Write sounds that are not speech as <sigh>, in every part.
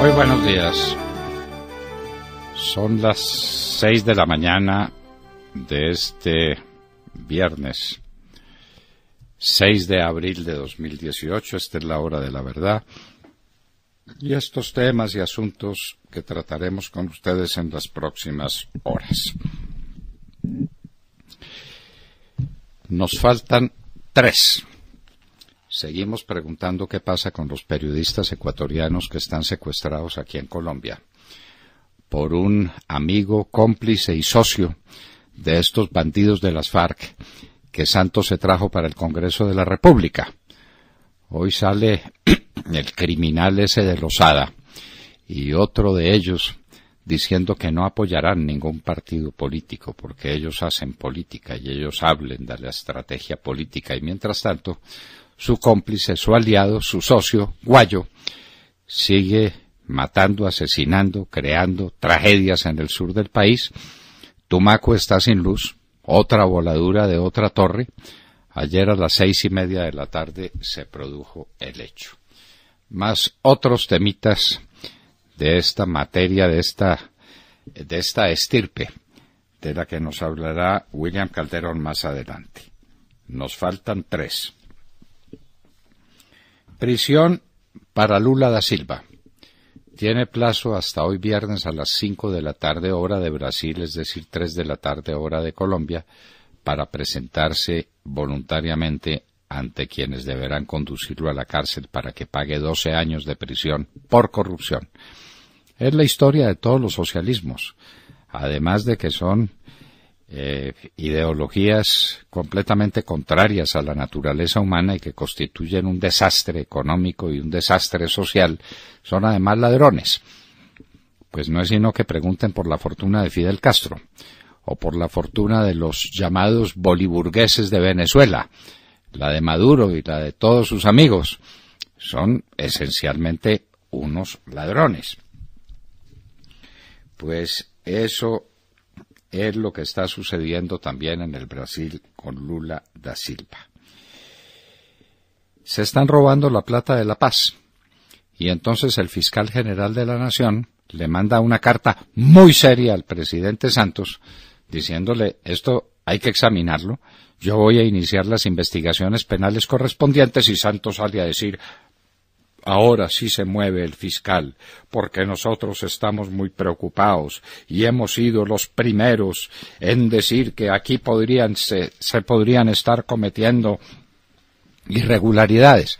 Muy buenos días. Son las seis de la mañana de este viernes 6 de abril de 2018. Esta es la hora de la verdad. Y estos temas y asuntos que trataremos con ustedes en las próximas horas. Nos faltan tres. Seguimos preguntando qué pasa con los periodistas ecuatorianos que están secuestrados aquí en Colombia por un amigo, cómplice y socio de estos bandidos de las FARC que Santos se trajo para el Congreso de la República. Hoy sale <clears throat> el criminal ese de Losada y otro de ellos diciendo que no apoyarán ningún partido político porque ellos hacen política y ellos hablen de la estrategia política y mientras tanto su cómplice, su aliado, su socio, Guayo, sigue matando, asesinando, creando tragedias en el sur del país. Tumaco está sin luz, otra voladura de otra torre. Ayer a las seis y media de la tarde se produjo el hecho. Más otros temitas de esta materia, de esta, de esta estirpe, de la que nos hablará William Calderón más adelante. Nos faltan tres. Prisión para Lula da Silva. Tiene plazo hasta hoy viernes a las cinco de la tarde hora de Brasil, es decir, tres de la tarde hora de Colombia, para presentarse voluntariamente ante quienes deberán conducirlo a la cárcel para que pague doce años de prisión por corrupción. Es la historia de todos los socialismos, además de que son eh, ideologías completamente contrarias a la naturaleza humana y que constituyen un desastre económico y un desastre social, son además ladrones. Pues no es sino que pregunten por la fortuna de Fidel Castro o por la fortuna de los llamados boliburgueses de Venezuela, la de Maduro y la de todos sus amigos. Son esencialmente unos ladrones. Pues eso es lo que está sucediendo también en el Brasil con Lula da Silva. Se están robando la plata de la paz. Y entonces el fiscal general de la Nación le manda una carta muy seria al presidente Santos diciéndole esto hay que examinarlo. Yo voy a iniciar las investigaciones penales correspondientes y Santos sale a decir Ahora sí se mueve el fiscal, porque nosotros estamos muy preocupados y hemos sido los primeros en decir que aquí podrían se, podrían estar cometiendo irregularidades,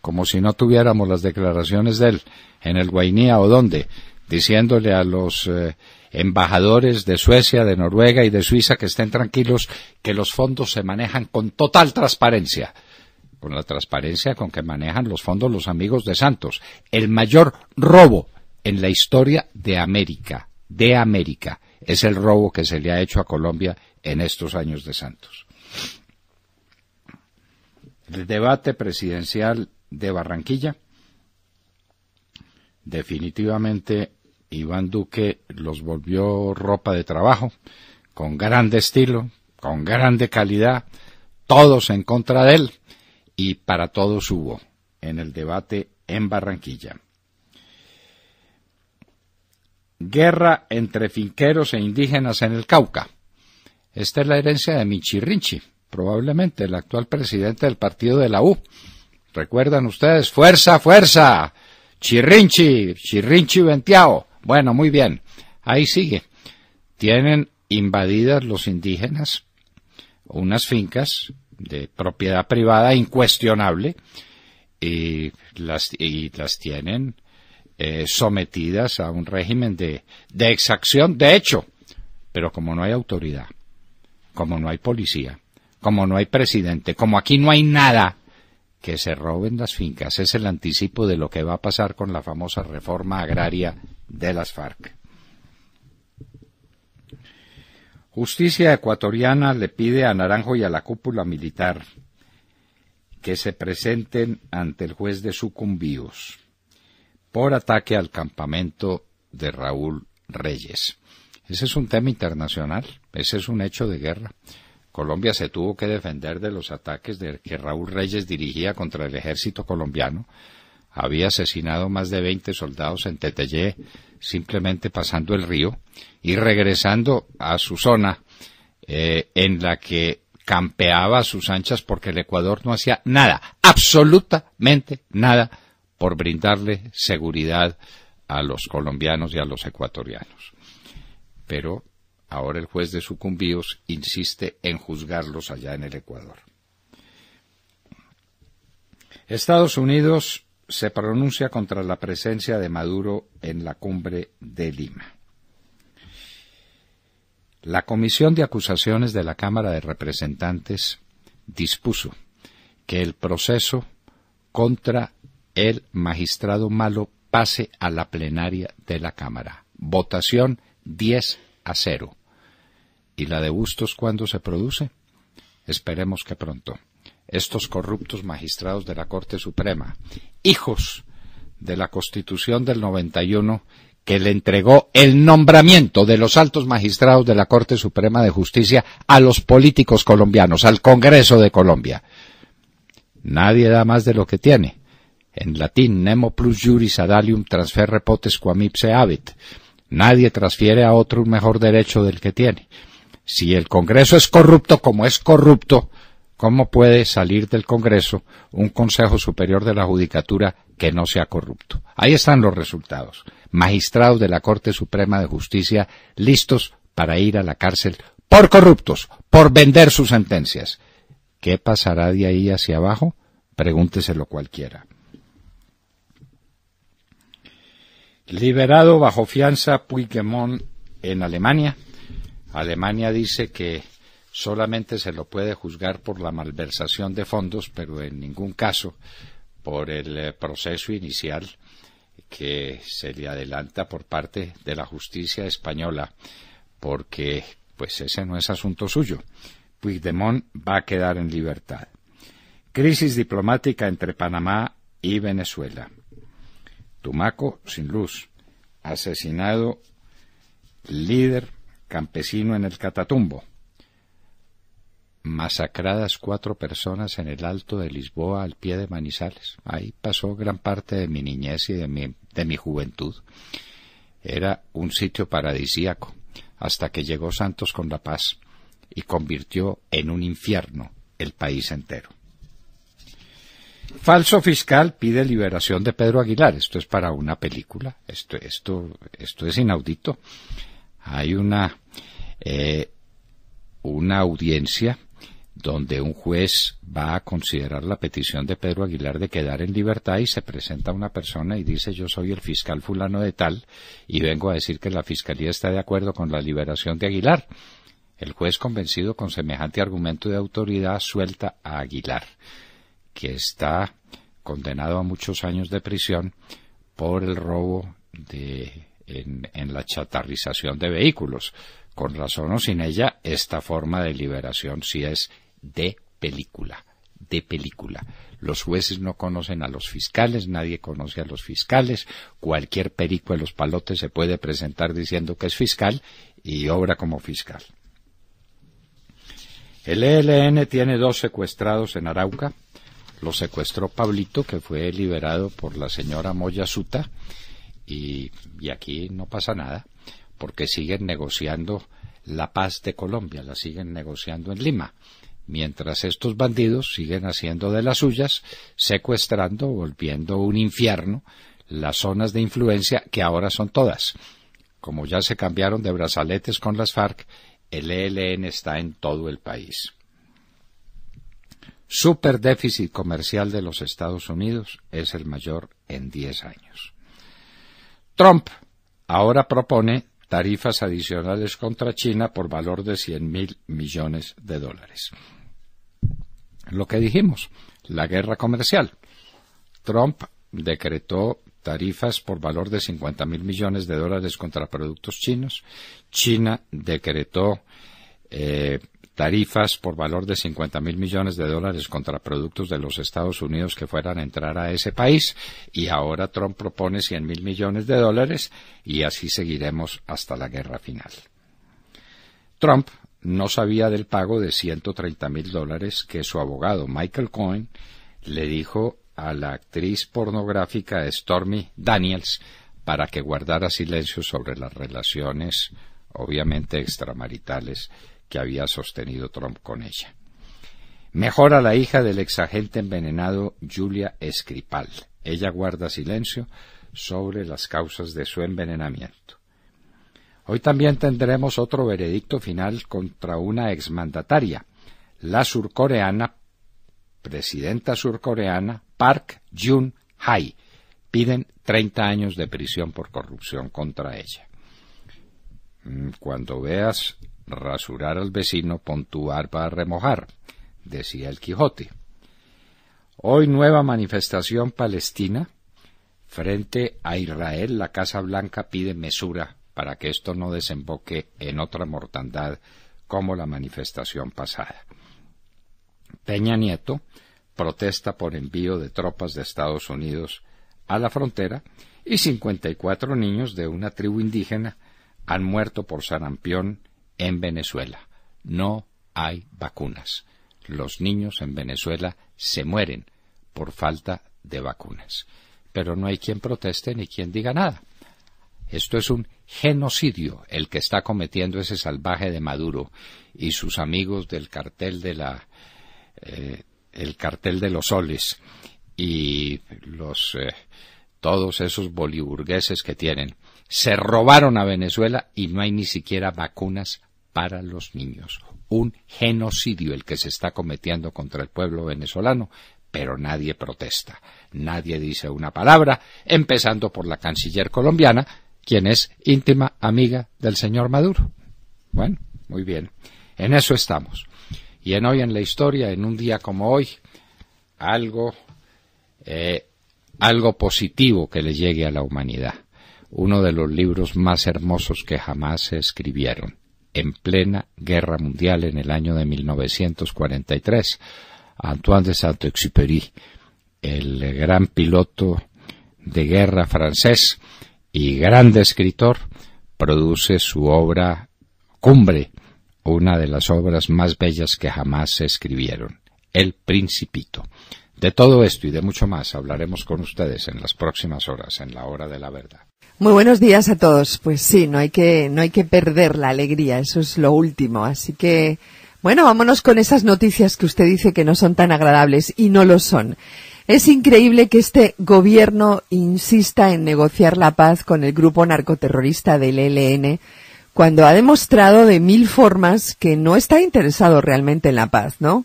como si no tuviéramos las declaraciones de él en el Guainía o donde, diciéndole a los eh, embajadores de Suecia, de Noruega y de Suiza que estén tranquilos que los fondos se manejan con total transparencia con la transparencia con que manejan los fondos los amigos de Santos. El mayor robo en la historia de América, de América, es el robo que se le ha hecho a Colombia en estos años de Santos. El debate presidencial de Barranquilla, definitivamente Iván Duque los volvió ropa de trabajo, con grande estilo, con grande calidad, todos en contra de él, y para todos hubo en el debate en Barranquilla. Guerra entre finqueros e indígenas en el Cauca. Esta es la herencia de Michirrinchi, probablemente el actual presidente del partido de la U. ¿Recuerdan ustedes? ¡Fuerza, fuerza! Chirrinchi, Chirrinchi Ventiao. Bueno, muy bien. Ahí sigue. Tienen invadidas los indígenas unas fincas de propiedad privada incuestionable y las, y las tienen eh, sometidas a un régimen de, de exacción, de hecho, pero como no hay autoridad, como no hay policía, como no hay presidente, como aquí no hay nada que se roben las fincas, es el anticipo de lo que va a pasar con la famosa reforma agraria de las FARC. Justicia ecuatoriana le pide a Naranjo y a la cúpula militar que se presenten ante el juez de sucumbíos por ataque al campamento de Raúl Reyes. Ese es un tema internacional, ese es un hecho de guerra. Colombia se tuvo que defender de los ataques que Raúl Reyes dirigía contra el ejército colombiano había asesinado más de 20 soldados en Teteyé simplemente pasando el río y regresando a su zona eh, en la que campeaba a sus anchas porque el Ecuador no hacía nada, absolutamente nada, por brindarle seguridad a los colombianos y a los ecuatorianos. Pero ahora el juez de sucumbíos insiste en juzgarlos allá en el Ecuador. Estados Unidos se pronuncia contra la presencia de Maduro en la cumbre de Lima. La Comisión de Acusaciones de la Cámara de Representantes dispuso que el proceso contra el magistrado Malo pase a la plenaria de la Cámara. Votación 10 a 0. ¿Y la de Bustos cuándo se produce? Esperemos que pronto estos corruptos magistrados de la Corte Suprema, hijos de la Constitución del 91 que le entregó el nombramiento de los altos magistrados de la Corte Suprema de Justicia a los políticos colombianos, al Congreso de Colombia. Nadie da más de lo que tiene. En latín, nemo plus juris adalium transferre potes quam ipse habit. Nadie transfiere a otro un mejor derecho del que tiene. Si el Congreso es corrupto como es corrupto, ¿Cómo puede salir del Congreso un Consejo Superior de la Judicatura que no sea corrupto? Ahí están los resultados. Magistrados de la Corte Suprema de Justicia listos para ir a la cárcel por corruptos, por vender sus sentencias. ¿Qué pasará de ahí hacia abajo? Pregúnteselo cualquiera. Liberado bajo fianza Puigdemont en Alemania. Alemania dice que solamente se lo puede juzgar por la malversación de fondos, pero en ningún caso por el eh, proceso inicial que se le adelanta por parte de la justicia española, porque pues ese no es asunto suyo. Puigdemont va a quedar en libertad. Crisis diplomática entre Panamá y Venezuela. Tumaco sin luz. Asesinado líder campesino en el Catatumbo masacradas cuatro personas en el alto de Lisboa al pie de Manizales. Ahí pasó gran parte de mi niñez y de mi, de mi juventud. Era un sitio paradisíaco, hasta que llegó Santos con la paz y convirtió en un infierno el país entero. Falso fiscal pide liberación de Pedro Aguilar. Esto es para una película. Esto, esto, esto es inaudito. Hay una, eh, una audiencia donde un juez va a considerar la petición de Pedro Aguilar de quedar en libertad y se presenta una persona y dice yo soy el fiscal fulano de tal y vengo a decir que la fiscalía está de acuerdo con la liberación de Aguilar. El juez convencido con semejante argumento de autoridad suelta a Aguilar, que está condenado a muchos años de prisión por el robo de en, en la chatarrización de vehículos. Con razón o sin ella, esta forma de liberación sí es de película, de película. Los jueces no conocen a los fiscales, nadie conoce a los fiscales, cualquier perico de los palotes se puede presentar diciendo que es fiscal y obra como fiscal. El ELN tiene dos secuestrados en Arauca. Lo secuestró Pablito, que fue liberado por la señora Moya Suta, y, y aquí no pasa nada, porque siguen negociando la paz de Colombia, la siguen negociando en Lima mientras estos bandidos siguen haciendo de las suyas, secuestrando, volviendo un infierno las zonas de influencia que ahora son todas. Como ya se cambiaron de brazaletes con las FARC, el ELN está en todo el país. Super déficit comercial de los Estados Unidos es el mayor en diez años. Trump ahora propone tarifas adicionales contra China por valor de cien mil millones de dólares lo que dijimos, la guerra comercial. Trump decretó tarifas por valor de 50 mil millones de dólares contra productos chinos. China decretó eh, tarifas por valor de 50 mil millones de dólares contra productos de los Estados Unidos que fueran a entrar a ese país. Y ahora Trump propone 100 mil millones de dólares y así seguiremos hasta la guerra final. Trump no sabía del pago de 130 mil dólares que su abogado Michael Cohen le dijo a la actriz pornográfica Stormy Daniels para que guardara silencio sobre las relaciones, obviamente extramaritales, que había sostenido Trump con ella. Mejor a la hija del exagente envenenado Julia Escripal. Ella guarda silencio sobre las causas de su envenenamiento. Hoy también tendremos otro veredicto final contra una exmandataria, la surcoreana, presidenta surcoreana Park Jun-hye. Piden 30 años de prisión por corrupción contra ella. Mm, cuando veas rasurar al vecino, pon tu barba a remojar, decía el Quijote. Hoy nueva manifestación palestina. Frente a Israel, la Casa Blanca pide mesura para que esto no desemboque en otra mortandad como la manifestación pasada. Peña Nieto protesta por envío de tropas de Estados Unidos a la frontera y 54 niños de una tribu indígena han muerto por sarampión en Venezuela. No hay vacunas. Los niños en Venezuela se mueren por falta de vacunas. Pero no hay quien proteste ni quien diga nada. Esto es un genocidio el que está cometiendo ese salvaje de Maduro y sus amigos del cartel de la eh, el cartel de los soles y los eh, todos esos boliburgueses que tienen se robaron a Venezuela y no hay ni siquiera vacunas para los niños. Un genocidio el que se está cometiendo contra el pueblo venezolano, pero nadie protesta, nadie dice una palabra, empezando por la canciller colombiana, quien es íntima amiga del señor Maduro. Bueno, muy bien, en eso estamos. Y en hoy en la historia, en un día como hoy, algo, eh, algo positivo que le llegue a la humanidad uno de los libros más hermosos que jamás se escribieron, en plena guerra mundial en el año de 1943. Antoine de Saint-Exupéry, el gran piloto de guerra francés y grande escritor, produce su obra Cumbre, una de las obras más bellas que jamás se escribieron, El Principito. De todo esto y de mucho más hablaremos con ustedes en las próximas horas, en la hora de la verdad. Muy buenos días a todos. Pues sí, no hay que, no hay que perder la alegría, eso es lo último. Así que, bueno, vámonos con esas noticias que usted dice que no son tan agradables y no lo son. Es increíble que este gobierno insista en negociar la paz con el grupo narcoterrorista del ELN cuando ha demostrado de mil formas que no está interesado realmente en la paz, ¿no?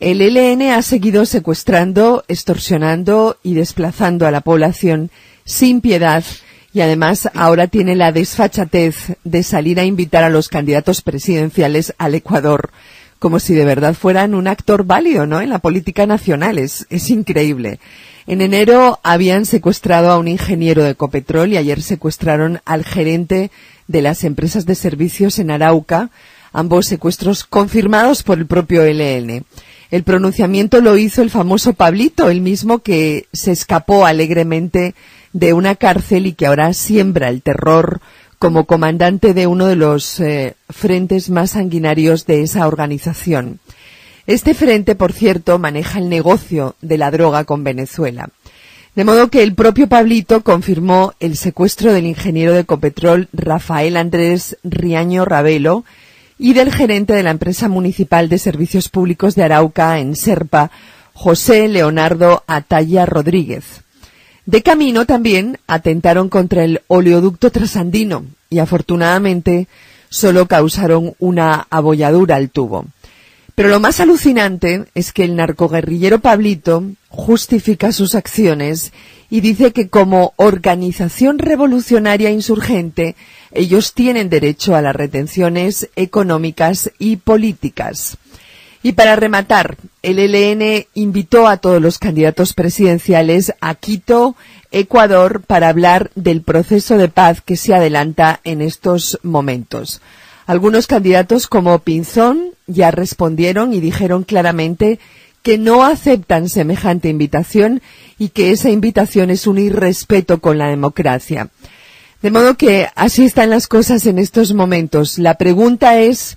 El ELN ha seguido secuestrando, extorsionando y desplazando a la población sin piedad y además ahora tiene la desfachatez de salir a invitar a los candidatos presidenciales al Ecuador como si de verdad fueran un actor válido, ¿no? En la política nacional. Es, es increíble. En enero habían secuestrado a un ingeniero de Ecopetrol y ayer secuestraron al gerente de las empresas de servicios en Arauca, ambos secuestros confirmados por el propio LN. El pronunciamiento lo hizo el famoso Pablito, el mismo que se escapó alegremente de una cárcel y que ahora siembra el terror como comandante de uno de los eh, frentes más sanguinarios de esa organización. Este frente, por cierto, maneja el negocio de la droga con Venezuela. De modo que el propio Pablito confirmó el secuestro del ingeniero de Copetrol Rafael Andrés Riaño Ravelo y del gerente de la empresa municipal de servicios públicos de Arauca en Serpa, José Leonardo Ataya Rodríguez. De camino también atentaron contra el oleoducto trasandino y afortunadamente solo causaron una abolladura al tubo. Pero lo más alucinante es que el narcoguerrillero Pablito justifica sus acciones y dice que como organización revolucionaria insurgente ellos tienen derecho a las retenciones económicas y políticas. Y para rematar, el ELN invitó a todos los candidatos presidenciales a Quito, Ecuador, para hablar del proceso de paz que se adelanta en estos momentos. Algunos candidatos como Pinzón ya respondieron y dijeron claramente que no aceptan semejante invitación y que esa invitación es un irrespeto con la democracia. De modo que así están las cosas en estos momentos. La pregunta es,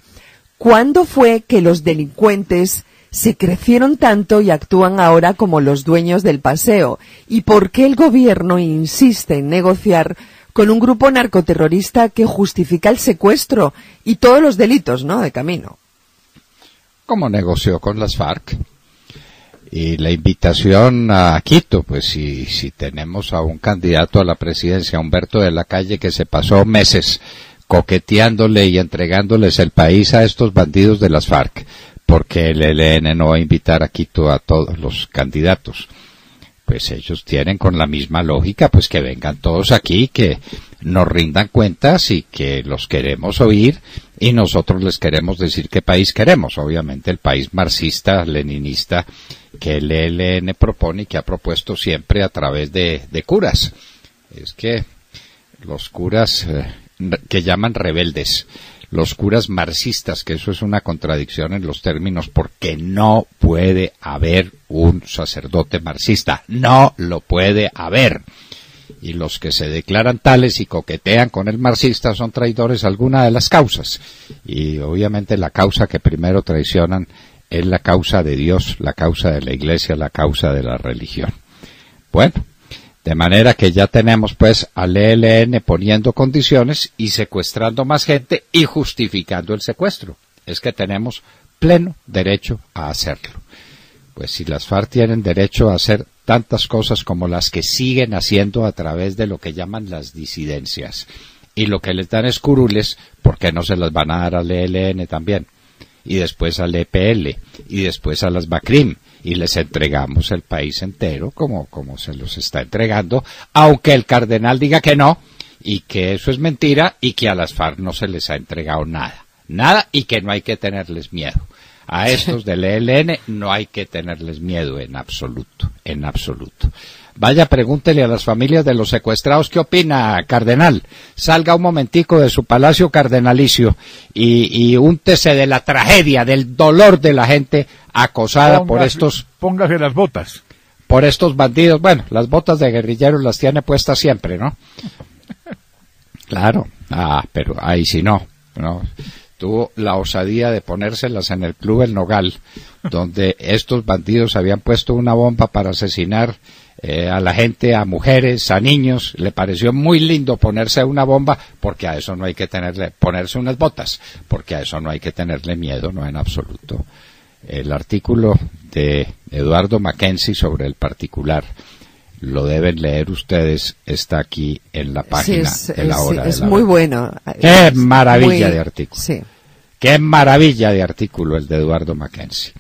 ¿Cuándo fue que los delincuentes se crecieron tanto y actúan ahora como los dueños del paseo? ¿Y por qué el gobierno insiste en negociar con un grupo narcoterrorista que justifica el secuestro y todos los delitos, ¿no? De camino. ¿Cómo negoció con las FARC? Y la invitación a Quito, pues si, si tenemos a un candidato a la presidencia, Humberto de la Calle, que se pasó meses coqueteándole y entregándoles el país a estos bandidos de las FARC, porque el ELN no va a invitar a Quito a todos los candidatos pues ellos tienen con la misma lógica, pues que vengan todos aquí, que nos rindan cuentas y que los queremos oír y nosotros les queremos decir qué país queremos. Obviamente el país marxista, leninista que el ELN propone y que ha propuesto siempre a través de, curas. Es que los curas eh, que llaman rebeldes los curas marxistas, que eso es una contradicción en los términos, porque no puede haber un sacerdote marxista, no lo puede haber. Y los que se declaran tales y coquetean con el marxista son traidores a alguna de las causas. Y obviamente la causa que primero traicionan es la causa de Dios, la causa de la Iglesia, la causa de la religión. Bueno, de manera que ya tenemos pues al ELN poniendo condiciones y secuestrando más gente y justificando el secuestro. Es que tenemos pleno derecho a hacerlo. Pues si las FARC tienen derecho a hacer tantas cosas como las que siguen haciendo a través de lo que llaman las disidencias y lo que les dan es curules, ¿por qué no se las van a dar al ELN también? Y después al EPL y después a las BACRIM y les entregamos el país entero como, como se los está entregando, aunque el cardenal diga que no y que eso es mentira y que a las FARC no se les ha entregado nada. Nada y que no hay que tenerles miedo. A estos del ELN no hay que tenerles miedo en absoluto, en absoluto. Vaya, pregúntele a las familias de los secuestrados qué opina, cardenal. Salga un momentico de su palacio cardenalicio y, y úntese de la tragedia, del dolor de la gente acosada por estos... Póngase las botas. Por estos bandidos. Bueno, las botas de guerrilleros las tiene puestas siempre, ¿no? <laughs> Claro. Ah, pero ahí sí no. no. Tuvo la osadía de ponérselas en el Club El Nogal, donde estos bandidos habían puesto una bomba para asesinar eh, a la gente, a mujeres, a niños. Le pareció muy lindo ponerse una bomba, porque a eso no hay que tenerle, ponerse unas botas, porque a eso no hay que tenerle miedo, no en absoluto. El artículo de Eduardo Mackenzie sobre el particular lo deben leer ustedes, está aquí en la página sí, es, de la hora. Es, muy bueno. Qué maravilla de artículo. Sí. Qué maravilla de artículo el de Eduardo Mackenzie.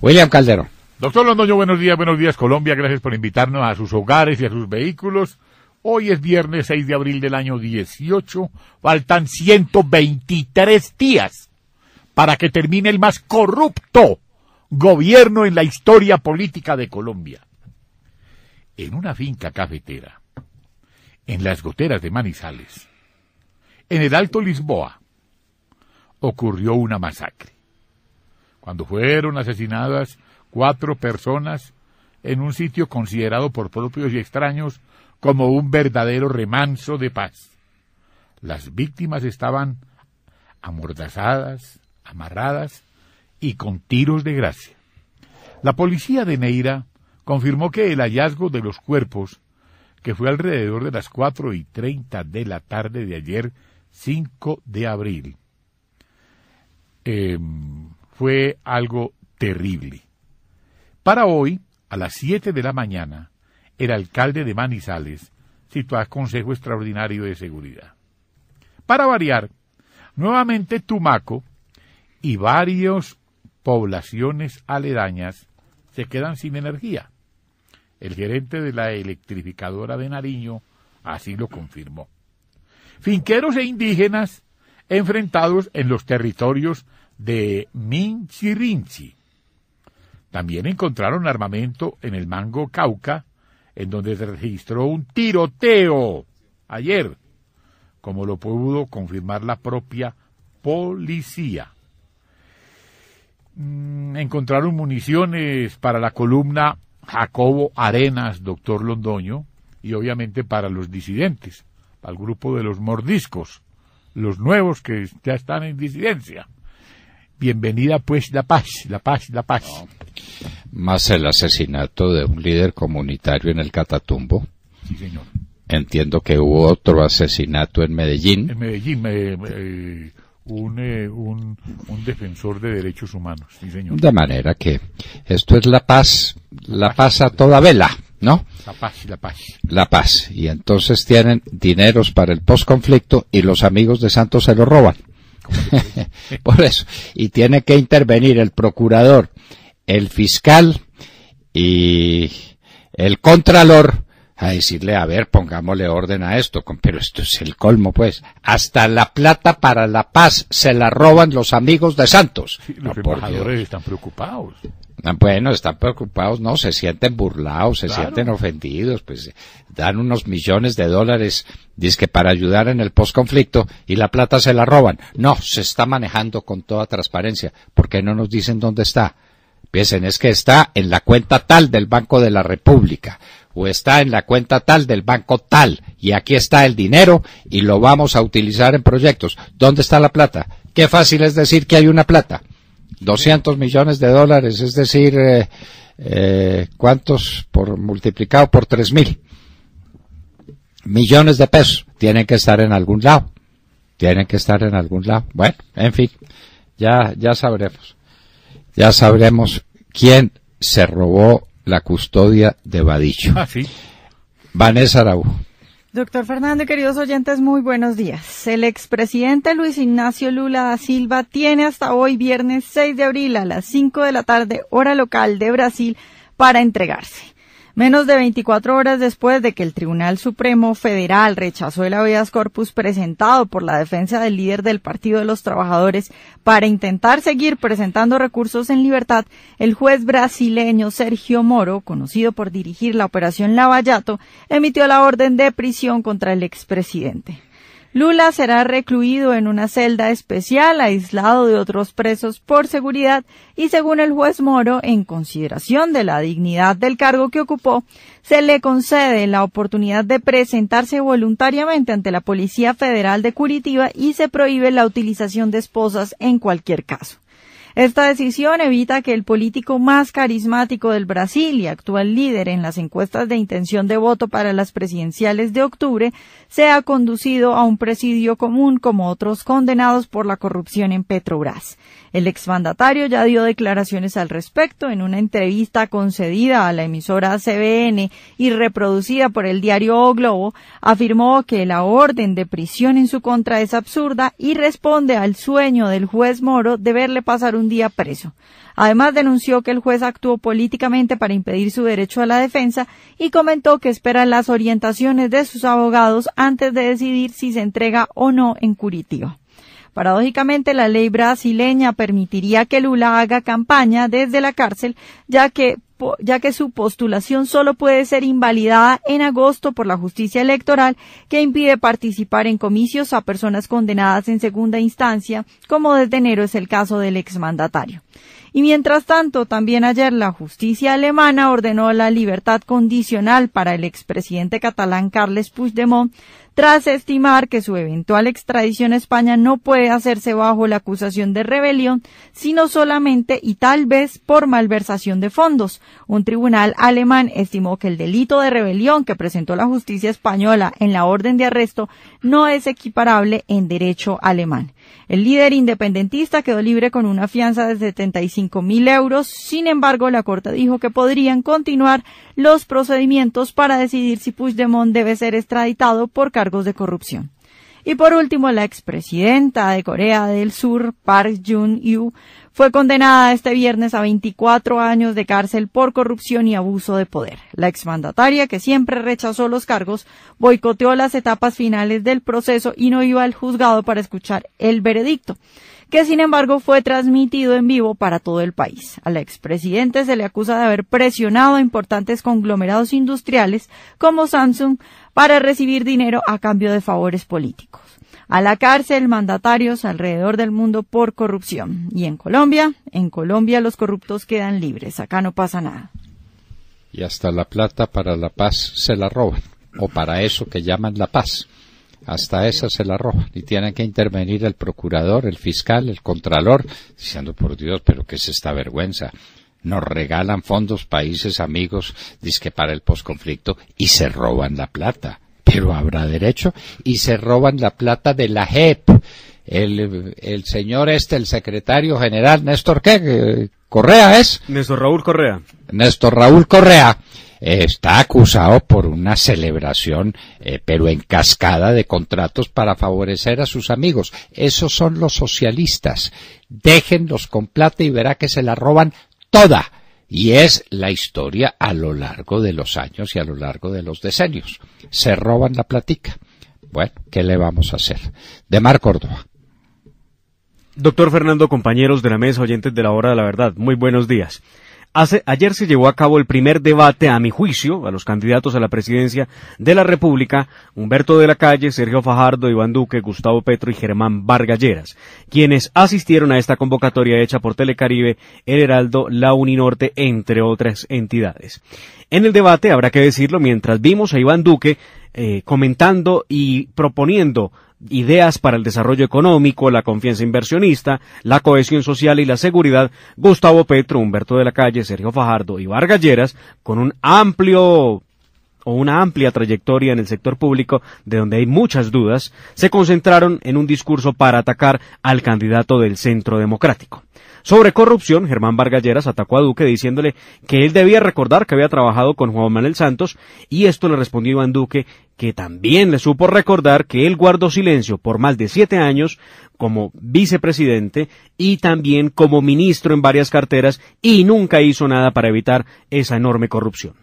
William Calderón. Doctor Londoño, buenos días, buenos días Colombia, gracias por invitarnos a sus hogares y a sus vehículos. Hoy es viernes 6 de abril del año 18, faltan 123 días para que termine el más corrupto gobierno en la historia política de Colombia. En una finca cafetera, en las goteras de Manizales, en el Alto Lisboa, ocurrió una masacre, cuando fueron asesinadas cuatro personas en un sitio considerado por propios y extraños como un verdadero remanso de paz. Las víctimas estaban amordazadas, amarradas y con tiros de gracia. La policía de Neira confirmó que el hallazgo de los cuerpos, que fue alrededor de las cuatro y treinta de la tarde de ayer, 5 de abril, em, fue algo terrible. Para hoy, a las siete de la mañana, el alcalde de Manizales citó al Consejo Extraordinario de Seguridad. Para variar, nuevamente Tumaco y varias poblaciones aledañas se quedan sin energía. El gerente de la electrificadora de Nariño así lo confirmó. Finqueros e indígenas enfrentados en los territorios de Minchirinchi. También encontraron armamento en el Mango Cauca, en donde se registró un tiroteo ayer, como lo pudo confirmar la propia policía. Mm, encontraron municiones para la columna Jacobo Arenas, doctor Londoño, y obviamente para los disidentes, para el grupo de los mordiscos, los nuevos que ya están en disidencia. bienvenida pues la paz, la paz, la paz. Más el asesinato de un líder comunitario en el Catatumbo. Sí, señor. Entiendo que hubo otro asesinato en Medellín. En Medellín, me- me- un, eh, un, un defensor de derechos humanos, sí, señor. De manera que esto es la paz, la paz a toda vela, ¿no? La paz, la paz. La paz. Y entonces tienen dineros para el posconflicto y los amigos de Santos se lo roban. <laughs> Por eso. Y tiene que intervenir el procurador, el fiscal y el contralor a decirle, a ver, pongámosle orden a esto, pero esto es el colmo, pues. Hasta la plata para la paz se la roban los amigos de Santos. Sí, No, los por embajadores están preocupados. Ah, Bueno, están preocupados, no, se sienten burlados, se Claro. sienten ofendidos, pues dan unos millones de dólares, que para ayudar en el posconflicto y la plata se la roban. No, se está manejando con toda transparencia. ¿Por qué no nos dicen dónde está? Piensen, es que está en la cuenta tal del Banco de la República o está en la cuenta tal del banco tal y aquí está el dinero y lo vamos a utilizar en proyectos. ¿Dónde está la plata? Qué fácil es decir que hay una plata. 200 millones de dólares, es decir, eh, eh, ¿cuántos por multiplicado por 3 mil? Millones de pesos. Tienen que estar en algún lado. Tienen que estar en algún lado. Bueno, en fin, ya, ya sabremos. Ya sabremos quién se robó la custodia de Vadillo. Ah, sí. Vanessa Araújo. Doctor Fernando y queridos oyentes, muy buenos días. El expresidente Luis Ignacio Lula da Silva tiene hasta hoy, viernes 6 de abril, a las 5 de la tarde, hora local de Brasil, para entregarse. Menos de 24 horas después de que el Tribunal Supremo Federal rechazó el habeas corpus presentado por la defensa del líder del Partido de los Trabajadores para intentar seguir presentando recursos en libertad, el juez brasileño Sergio Moro, conocido por dirigir la operación Lavallato, emitió la orden de prisión contra el expresidente. Lula será recluido en una celda especial aislado de otros presos por seguridad y según el juez Moro, en consideración de la dignidad del cargo que ocupó, se le concede la oportunidad de presentarse voluntariamente ante la Policía Federal de Curitiba y se prohíbe la utilización de esposas en cualquier caso. Esta decisión evita que el político más carismático del Brasil y actual líder en las encuestas de intención de voto para las presidenciales de octubre sea conducido a un presidio común como otros condenados por la corrupción en Petrobras. El exmandatario ya dio declaraciones al respecto en una entrevista concedida a la emisora CBN y reproducida por el diario O Globo, afirmó que la orden de prisión en su contra es absurda y responde al sueño del juez Moro de verle pasar un día preso. Además denunció que el juez actuó políticamente para impedir su derecho a la defensa y comentó que espera las orientaciones de sus abogados antes de decidir si se entrega o no en Curitiba. Paradójicamente, la ley brasileña permitiría que Lula haga campaña desde la cárcel, ya que, ya que su postulación solo puede ser invalidada en agosto por la justicia electoral, que impide participar en comicios a personas condenadas en segunda instancia, como desde enero es el caso del exmandatario. Y mientras tanto, también ayer la justicia alemana ordenó la libertad condicional para el expresidente catalán Carles Puigdemont, tras estimar que su eventual extradición a España no puede hacerse bajo la acusación de rebelión, sino solamente y tal vez por malversación de fondos. Un tribunal alemán estimó que el delito de rebelión que presentó la justicia española en la orden de arresto no es equiparable en derecho alemán. El líder independentista quedó libre con una fianza de 75 mil euros. Sin embargo, la Corte dijo que podrían continuar los procedimientos para decidir si Puigdemont debe ser extraditado por cargos de corrupción. Y por último, la expresidenta de Corea del Sur, Park Jun-yu, fue condenada este viernes a 24 años de cárcel por corrupción y abuso de poder. La exmandataria, que siempre rechazó los cargos, boicoteó las etapas finales del proceso y no iba al juzgado para escuchar el veredicto que sin embargo fue transmitido en vivo para todo el país. A la expresidente se le acusa de haber presionado a importantes conglomerados industriales como Samsung para recibir dinero a cambio de favores políticos. A la cárcel mandatarios alrededor del mundo por corrupción. Y en Colombia, en Colombia los corruptos quedan libres. Acá no pasa nada. Y hasta la plata para la paz se la roban. O para eso que llaman la paz. hasta esa se la roban y tienen que intervenir el procurador, el fiscal, el contralor, diciendo por Dios, pero qué es esta vergüenza. Nos regalan fondos países amigos, disque para el posconflicto, y se roban la plata. Pero habrá derecho, y se roban la plata de la JEP. El, el señor este, el secretario general, Néstor, ¿qué? Correa es. Néstor Raúl Correa. Néstor Raúl Correa está acusado por una celebración, eh, pero en cascada de contratos para favorecer a sus amigos. Esos son los socialistas. Déjenlos con plata y verá que se la roban toda. Y es la historia a lo largo de los años y a lo largo de los decenios. Se roban la platica. Bueno, ¿qué le vamos a hacer? De Mar Córdoba. Doctor Fernando, compañeros de la mesa, oyentes de la hora de la verdad, muy buenos días ayer se llevó a cabo el primer debate, a mi juicio, a los candidatos a la presidencia de la República, Humberto de la Calle, Sergio Fajardo, Iván Duque, Gustavo Petro y Germán Vargalleras, quienes asistieron a esta convocatoria hecha por Telecaribe, El Heraldo, la Uninorte, entre otras entidades. En el debate, habrá que decirlo, mientras vimos a Iván Duque eh, comentando y proponiendo ideas para el desarrollo económico, la confianza inversionista, la cohesión social y la seguridad, Gustavo Petro, Humberto de la Calle, Sergio Fajardo y Vargas Lleras, con un amplio o una amplia trayectoria en el sector público, de donde hay muchas dudas, se concentraron en un discurso para atacar al candidato del Centro Democrático. Sobre corrupción, Germán Vargalleras atacó a Duque diciéndole que él debía recordar que había trabajado con Juan Manuel Santos y esto le respondió Iván Duque que también le supo recordar que él guardó silencio por más de siete años como vicepresidente y también como ministro en varias carteras y nunca hizo nada para evitar esa enorme corrupción.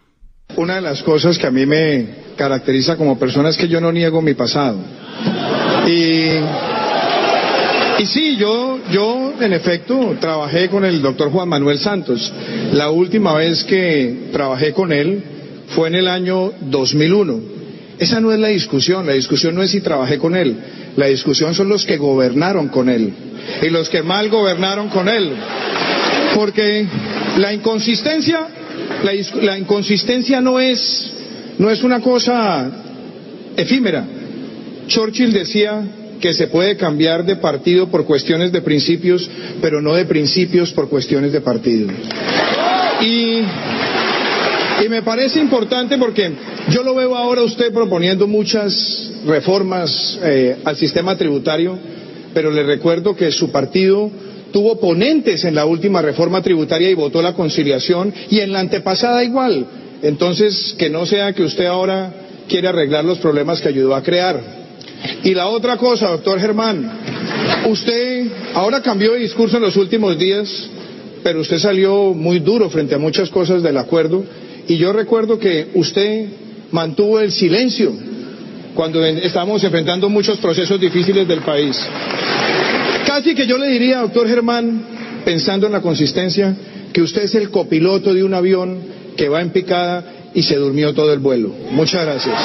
Una de las cosas que a mí me caracteriza como persona es que yo no niego mi pasado. Y y sí, yo, yo en efecto trabajé con el doctor Juan Manuel Santos. La última vez que trabajé con él fue en el año 2001. Esa no es la discusión, la discusión no es si trabajé con él, la discusión son los que gobernaron con él y los que mal gobernaron con él. Porque la inconsistencia, la, la inconsistencia no es, no es una cosa efímera. Churchill decía que se puede cambiar de partido por cuestiones de principios, pero no de principios por cuestiones de partido. Y, me parece importante porque yo lo veo ahora usted proponiendo muchas reformas eh, al sistema tributario, pero le recuerdo que su partido tuvo ponentes en la última reforma tributaria y votó la conciliación y en la antepasada igual. Entonces, que no sea que usted ahora quiere arreglar los problemas que ayudó a crear. Y la otra cosa, doctor Germán, usted ahora cambió de discurso en los últimos días, pero usted salió muy duro frente a muchas cosas del acuerdo y yo recuerdo que usted mantuvo el silencio cuando estábamos enfrentando muchos procesos difíciles del país. Casi que yo le diría, doctor Germán, pensando en la consistencia, que usted es el copiloto de un avión que va en picada y se durmió todo el vuelo. Muchas gracias.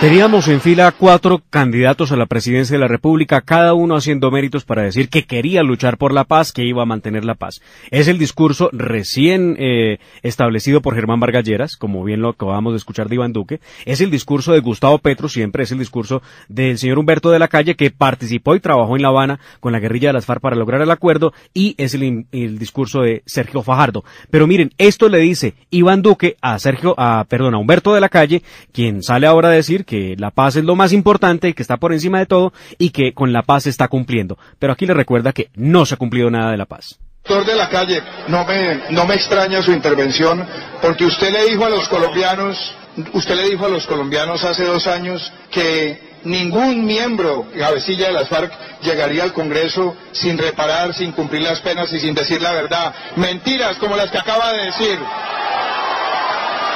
Teníamos en fila cuatro candidatos a la presidencia de la República, cada uno haciendo méritos para decir que quería luchar por la paz, que iba a mantener la paz. Es el discurso recién eh, establecido por Germán Vargalleras, como bien lo acabamos de escuchar de Iván Duque. Es el discurso de Gustavo Petro, siempre es el discurso del señor Humberto de la Calle, que participó y trabajó en La Habana con la guerrilla de las FARC para lograr el acuerdo, y es el, el discurso de Sergio Fajardo. Pero miren, esto le dice Iván Duque a Sergio, a, perdón, a Humberto de la Calle, quien sale ahora a decir que la paz es lo más importante, que está por encima de todo y que con la paz se está cumpliendo. Pero aquí le recuerda que no se ha cumplido nada de la paz. De la calle, no me, no me extraña su intervención porque usted le dijo a los colombianos, usted le dijo a los colombianos hace dos años que ningún miembro cabecilla de las FARC llegaría al Congreso sin reparar, sin cumplir las penas y sin decir la verdad. Mentiras como las que acaba de decir.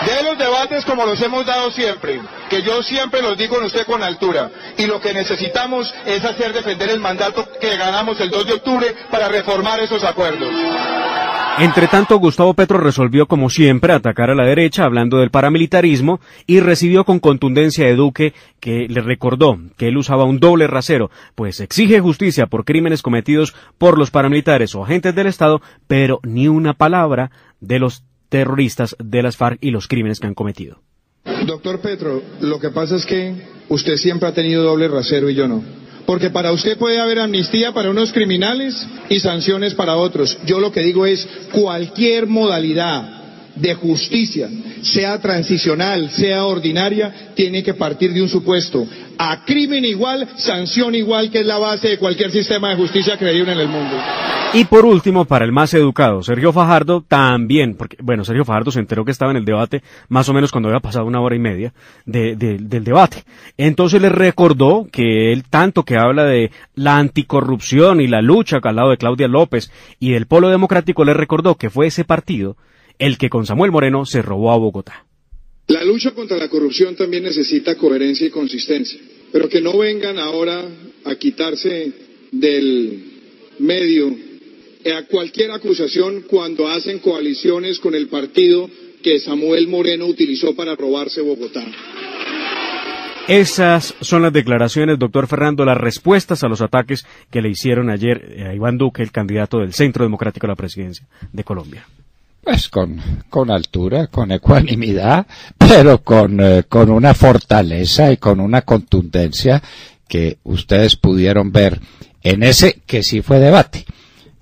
De los debates como los hemos dado siempre, que yo siempre los digo en usted con altura. Y lo que necesitamos es hacer defender el mandato que ganamos el 2 de octubre para reformar esos acuerdos. Entre tanto, Gustavo Petro resolvió, como siempre, atacar a la derecha, hablando del paramilitarismo, y recibió con contundencia de Duque, que le recordó que él usaba un doble rasero, pues exige justicia por crímenes cometidos por los paramilitares o agentes del Estado, pero ni una palabra de los terroristas de las FARC y los crímenes que han cometido. Doctor Petro, lo que pasa es que usted siempre ha tenido doble rasero y yo no. Porque para usted puede haber amnistía para unos criminales y sanciones para otros. Yo lo que digo es cualquier modalidad de justicia, sea transicional, sea ordinaria, tiene que partir de un supuesto. A crimen igual, sanción igual, que es la base de cualquier sistema de justicia creíble en el mundo. Y por último, para el más educado, Sergio Fajardo también, porque, bueno, Sergio Fajardo se enteró que estaba en el debate más o menos cuando había pasado una hora y media de, del debate. Entonces le recordó que él tanto que habla de la anticorrupción y la lucha al lado de Claudia López y del Polo Democrático, le recordó que fue ese partido el que con Samuel Moreno se robó a Bogotá. La lucha contra la corrupción también necesita coherencia y consistencia, pero que no vengan ahora a quitarse del medio a cualquier acusación cuando hacen coaliciones con el partido que Samuel Moreno utilizó para robarse Bogotá. Esas son las declaraciones, doctor Fernando, las respuestas a los ataques que le hicieron ayer a Iván Duque, el candidato del Centro Democrático a la presidencia de Colombia. Pues con, con altura, con ecuanimidad, pero con, eh, con una fortaleza y con una contundencia que ustedes pudieron ver en ese que sí fue debate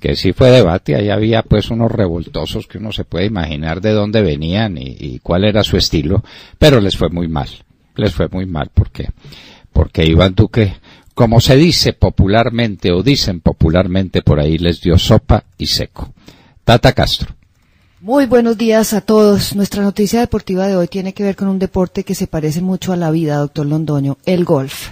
que sí fue debate, ahí había pues unos revoltosos que uno se puede imaginar de dónde venían y, y, cuál era su estilo, pero les fue muy mal, les fue muy mal porque, porque Iván Duque, como se dice popularmente o dicen popularmente por ahí, les dio sopa y seco. Tata Castro. Muy buenos días a todos. Nuestra noticia deportiva de hoy tiene que ver con un deporte que se parece mucho a la vida, doctor Londoño, el golf.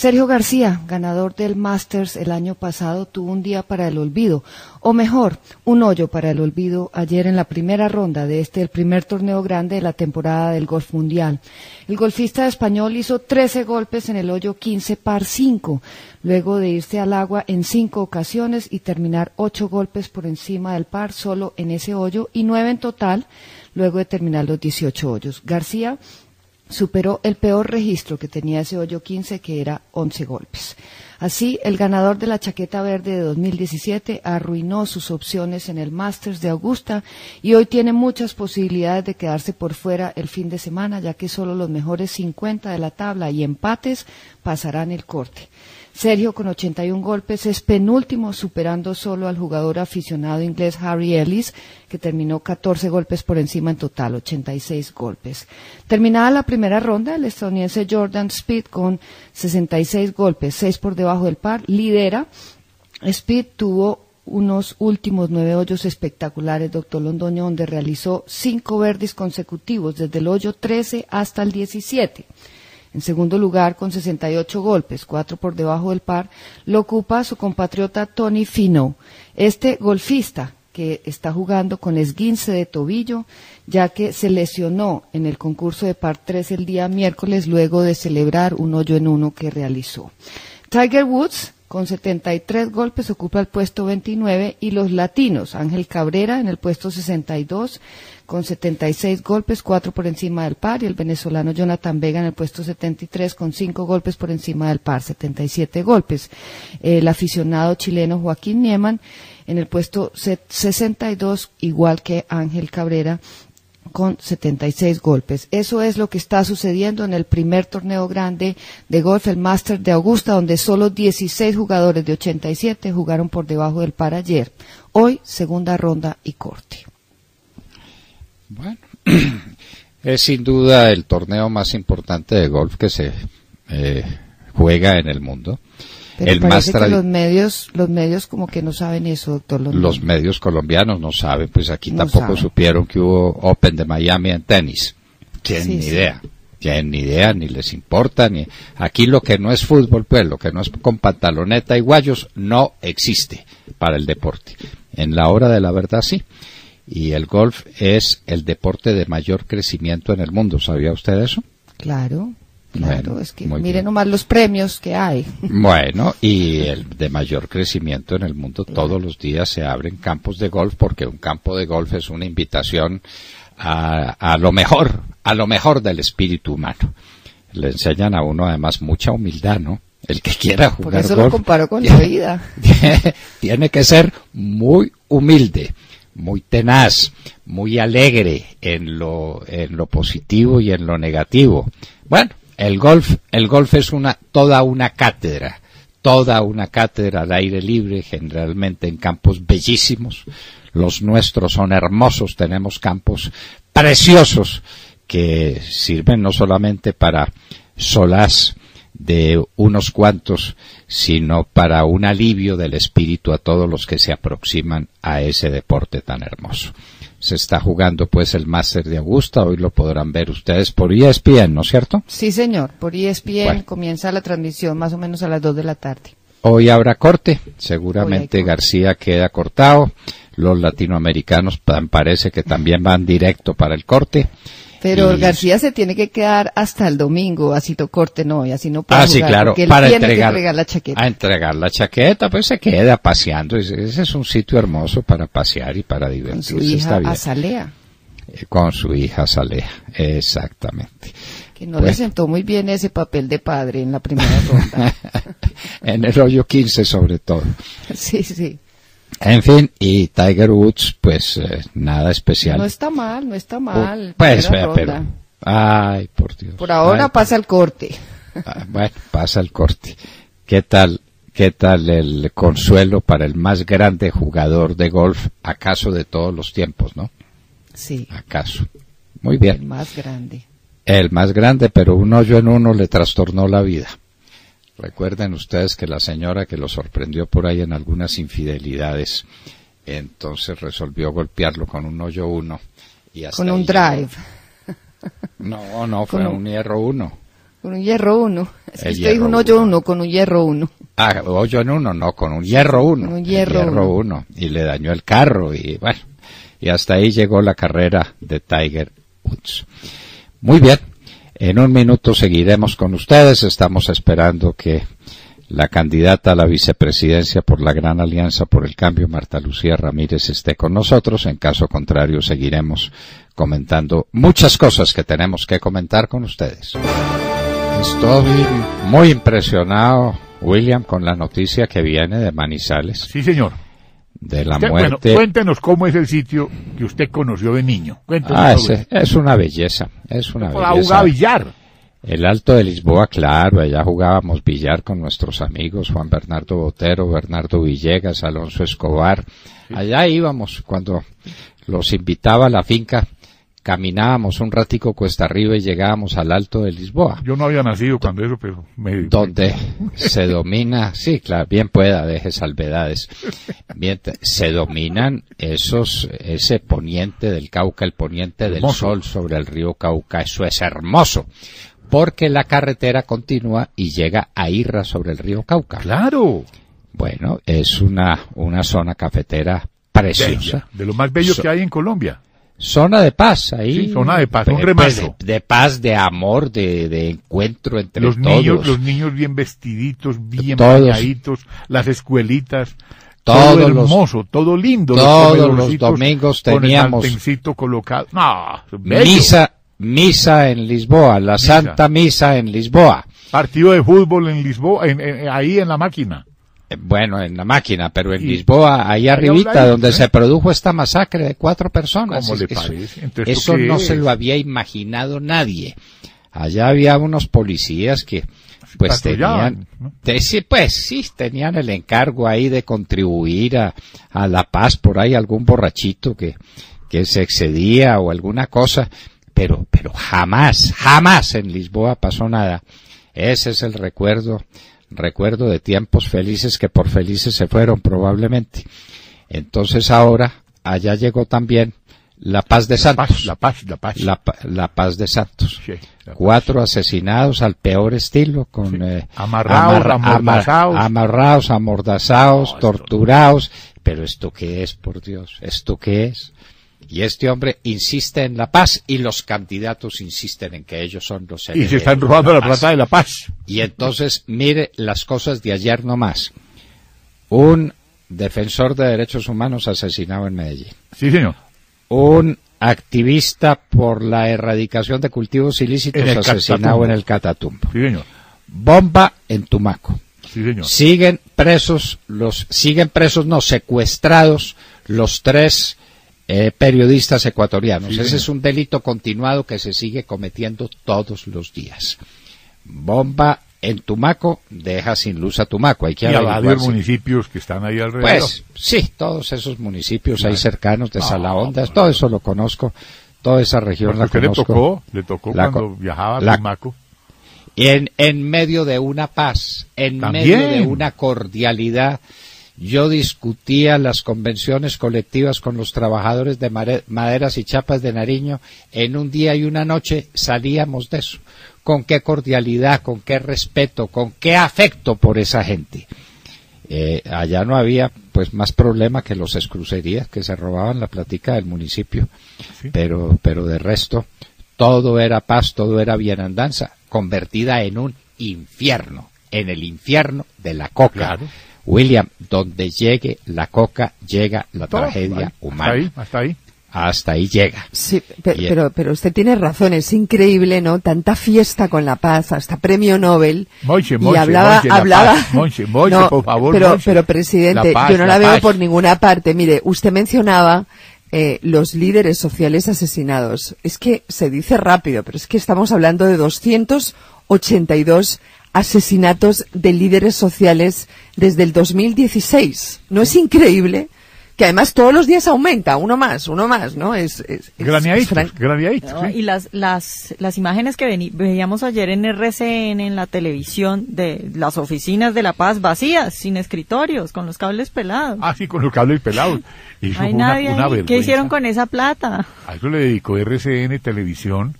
Sergio García, ganador del Masters el año pasado, tuvo un día para el olvido, o mejor, un hoyo para el olvido ayer en la primera ronda de este, el primer torneo grande de la temporada del golf mundial. El golfista español hizo 13 golpes en el hoyo 15 par 5, luego de irse al agua en cinco ocasiones y terminar ocho golpes por encima del par solo en ese hoyo y nueve en total luego de terminar los 18 hoyos. García superó el peor registro que tenía ese hoyo 15, que era 11 golpes. Así, el ganador de la chaqueta verde de 2017 arruinó sus opciones en el Masters de Augusta y hoy tiene muchas posibilidades de quedarse por fuera el fin de semana, ya que solo los mejores 50 de la tabla y empates pasarán el corte. Sergio, con 81 golpes, es penúltimo, superando solo al jugador aficionado inglés Harry Ellis, que terminó 14 golpes por encima en total, 86 golpes. Terminada la primera ronda, el estadounidense Jordan Speed, con 66 golpes, 6 por debajo del par, lidera. Speed tuvo unos últimos nueve hoyos espectaculares, doctor Londoño, donde realizó cinco verdes consecutivos, desde el hoyo 13 hasta el 17. En segundo lugar, con 68 golpes, cuatro por debajo del par, lo ocupa su compatriota Tony Fino. Este golfista que está jugando con esguince de tobillo, ya que se lesionó en el concurso de par 3 el día miércoles luego de celebrar un hoyo en uno que realizó. Tiger Woods con 73 golpes ocupa el puesto 29 y los latinos, Ángel Cabrera en el puesto 62 con 76 golpes, 4 por encima del par y el venezolano Jonathan Vega en el puesto 73 con 5 golpes por encima del par, 77 golpes. El aficionado chileno Joaquín Nieman en el puesto 62 igual que Ángel Cabrera con 76 golpes. Eso es lo que está sucediendo en el primer torneo grande de golf, el Master de Augusta, donde solo 16 jugadores de 87 jugaron por debajo del par ayer. Hoy, segunda ronda y corte. Bueno, <clears throat> es sin duda el torneo más importante de golf que se eh, juega en el mundo. Pero el parece más que los medios, los medios como que no saben eso, doctor. Los, los medios colombianos no saben, pues aquí no tampoco saben. supieron que hubo Open de Miami en tenis. Tienen sí, ni sí. idea. Tienen ni idea, ni les importa, ni aquí lo que no es fútbol, pues lo que no es con pantaloneta y guayos, no existe para el deporte. En la hora de la verdad sí. Y el golf es el deporte de mayor crecimiento en el mundo. ¿Sabía usted eso? Claro. Claro, bueno, es que mire nomás los premios que hay. Bueno, y el de mayor crecimiento en el mundo, todos los días se abren campos de golf porque un campo de golf es una invitación a, a lo mejor, a lo mejor del espíritu humano. Le enseñan a uno además mucha humildad, ¿no? El que quiera jugar Por eso golf, lo comparo con la vida. <laughs> tiene que ser muy humilde muy tenaz, muy alegre en lo, en lo positivo y en lo negativo. Bueno, El golf, el golf es una, toda una cátedra, toda una cátedra al aire libre, generalmente en campos bellísimos. Los nuestros son hermosos, tenemos campos preciosos que sirven no solamente para solaz de unos cuantos, sino para un alivio del espíritu a todos los que se aproximan a ese deporte tan hermoso. Se está jugando pues el Máster de Augusta, hoy lo podrán ver ustedes por ESPN, ¿no es cierto? Sí, señor, por ESPN Bueno. comienza la transmisión más o menos a las 2 de la tarde. Hoy habrá corte, seguramente corte. García queda cortado, los latinoamericanos pa- parece que también van directo para el corte. Pero Y- García se tiene que quedar hasta el domingo, así to corte no, y así no puede Ah, sí, jugar, claro, porque él para tiene entregar, que entregar la chaqueta. A entregar la chaqueta, pues se queda paseando. Ese es un sitio hermoso para pasear y para con divertirse. su está hija. Azalea, Eh, Con su hija Salea, exactamente. que no Bueno. le sentó muy bien ese papel de padre en la primera ronda. <laughs> en el hoyo 15 sobre todo. <laughs> sí, sí. En fin, y Tiger Woods, pues eh, nada especial. No está mal, no está mal. pues, pero... ronda. Ay, por Dios. Por ahora Ay, pasa el corte. ah, bueno, pasa el corte. ¿Qué tal, qué tal el consuelo para el más grande jugador de golf, acaso de todos los tiempos, no? Sí, Acaso. Muy el bien. más grande. El más grande, pero un hoyo en uno le trastornó la vida. Recuerden ustedes que la señora que lo sorprendió por ahí en algunas infidelidades, entonces resolvió golpearlo con un hoyo uno. Y hasta Con un drive. No, no, <laughs> fue un- un hierro uno. con un hierro uno. Es que usted dijo un hierro hoyo uno. uno, con un hierro uno. Ah, hoyo en uno, no, con un hierro uno. Con un hierro uno. uno. Y le dañó el carro y bueno, y hasta ahí llegó la carrera de Tiger Woods. Muy bien, en un minuto seguiremos con ustedes. Estamos esperando que la candidata a la vicepresidencia por la Gran Alianza por el Cambio, Marta Lucía Ramírez, esté con nosotros. En caso contrario, seguiremos comentando muchas cosas que tenemos que comentar con ustedes. Estoy muy impresionado, William, con la noticia que viene de Manizales, Sí, señor. De la Usted- bueno, muerte. cuéntenos cómo es el sitio que usted conoció de niño. Cuéntenos ah, ese- es una belleza, es una belleza. jugaba billar. El Alto de Lisboa, claro, allá jugábamos billar con nuestros amigos Juan Bernardo Botero, Bernardo Villegas, Alonso Escobar. Allá íbamos cuando los invitaba a la finca, caminábamos un ratico cuesta arriba y llegábamos al Alto de Lisboa. Yo no había nacido cuando eso, pero me... donde <laughs> se domina, sí, claro, bien pueda, deje salvedades, bien, se dominan esos, ese poniente del Cauca, el poniente del Hermoso. sol sobre el río Cauca, eso es hermoso, porque la carretera continúa y llega a Irra sobre el río Cauca. Claro. Bueno, es una, una zona cafetera preciosa. Bella, de lo más bello So- que hay en Colombia. Zona de paz ahí. Sí, zona de paz, un Pues, remanso. de, de paz, de amor, de, de encuentro entre Los todos. niños, los niños bien vestiditos, bien Todos. bañaditos, las escuelitas, Todos todo los- hermoso, todo lindo. todos los domingos con el teníamos colocado. No. Misa, misa en Lisboa, la Misa. Santa Misa en Lisboa. Partido de fútbol en Lisboa, en- en- ahí en la máquina. Eh, Bueno, en la máquina, pero en Y- Lisboa, ahí arribita, donde ¿eh? se produjo esta masacre de cuatro personas. ¿Cómo le Eso- parece? Entonces, Eso ¿esto qué no es? se lo había imaginado nadie. Allá había unos policías que pues tenían, ¿no? te- sí, pues sí, tenían el encargo ahí de contribuir a, a la paz, por ahí algún borrachito que, que se excedía o alguna cosa, pero, pero jamás, jamás en Lisboa pasó nada. Ese es el recuerdo, recuerdo de tiempos felices que por felices se fueron probablemente. Entonces ahora, allá llegó también la paz de Santos. Paz, la paz, la paz. La, pa- la paz de Santos. Sí, paz. Cuatro asesinados al peor estilo, con Sí. eh, Amarrados, amarra- amordazados. amar- amarrados, amordazados, No, torturados. Pero esto qué es, por Dios, esto qué es. Y este hombre insiste en la paz y los candidatos insisten en que ellos son los Y se están robando la plata de la paz. Y entonces, mire las cosas de ayer nomás. Un defensor de derechos humanos asesinado en Medellín Sí, señor. un activista por la erradicación de cultivos ilícitos En asesinado Catatumbo. en el Catatumbo. Sí, señor. Bomba en Tumaco. Sí, señor. Siguen presos los siguen presos no secuestrados los tres eh, periodistas ecuatorianos. Sí, Ese es un delito continuado que se sigue cometiendo todos los días. bomba en Tumaco, deja sin luz a Tumaco. Hay que Y a varios municipios que están ahí alrededor. Pues sí, todos esos municipios ahí cercanos de No, pues, todo eso lo conozco, toda esa región la usted le conozco. tocó, le tocó La cuando viajaba a la- Tumaco. En, en medio de una paz, en También. medio de una cordialidad, yo discutía las convenciones colectivas con los trabajadores de maderas y chapas de Nariño. En un día y una noche salíamos de eso. Con qué cordialidad, con qué respeto, con qué afecto por esa gente. Eh, allá no había pues más problema que los excrucerías que se robaban la platica del municipio, Sí. pero pero de resto todo era paz, todo era bienandanza, convertida en un infierno, en el infierno de la coca. Claro. William, donde llegue la coca, llega la Todo, tragedia ahí, humana. Hasta ahí, hasta ahí. Hasta ahí llega. Sí, pe- Y- pero, pero usted tiene razón, es increíble, ¿no? Tanta fiesta con la paz, hasta premio Nobel. Monche, y Monche, hablaba, Monche, la hablaba. paz. Monche, No, por favor, Pero, pero presidente, paz, yo no la, la veo paz. por ninguna parte. Mire, usted mencionaba eh, los líderes sociales asesinados. Es que se dice rápido, pero es que estamos hablando de 282 asesinatos de líderes sociales desde el 2016. ¿No es increíble? Que además todos los días aumenta, uno más, uno más, ¿no? Es, es, es- Graneaditos, es fran- graneaditos, No, sí. Y las, las, las imágenes que veni- veíamos ayer en RCN, en la televisión, de las oficinas de La Paz vacías, sin escritorios, con los cables pelados. Ah, sí, con los cables pelados. <laughs> Eso hay una, nadie una. ¿Qué hicieron con esa plata? A eso le dedicó RCN Televisión,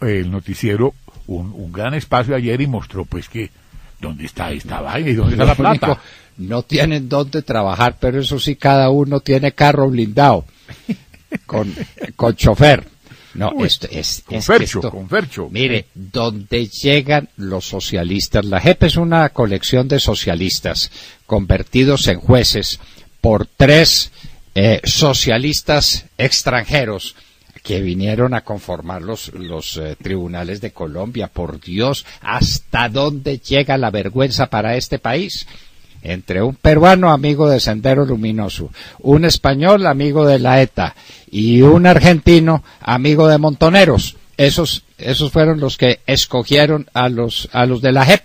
el noticiero, un, un gran espacio ayer y mostró pues que dónde está esta vaina y dónde está la <laughs> único, plata. no tienen dónde trabajar, pero eso sí, cada uno tiene carro blindado con, con chofer. No, Uy, esto es, con es Fercho, esto- con Fercho. Mire, donde llegan los socialistas, la JEP es una colección de socialistas convertidos en jueces por tres eh, socialistas extranjeros que vinieron a conformar los, los eh, tribunales de Colombia. Por Dios, ¿hasta dónde llega la vergüenza para este país? Entre un peruano amigo de Sendero Luminoso, un español amigo de la ETA y un argentino amigo de Montoneros. Esos, esos fueron los que escogieron a los, a los de la JEP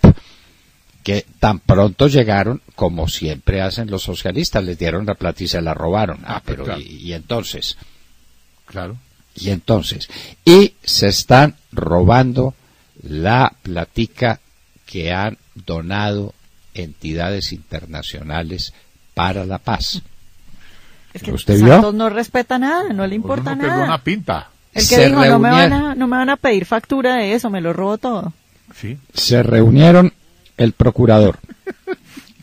que tan pronto llegaron, como siempre hacen los socialistas, les dieron la plata y se la robaron. Ah, Ah, pero claro. y, y entonces, Claro. Y entonces, y se están robando la platica que han donado entidades internacionales para la paz. Es que ¿Usted vio? No respeta nada, no le importa nada. pinta. El que Se dijo, no me, van a, no me van a pedir factura de eso, me lo robo todo. Sí. se reunieron el procurador,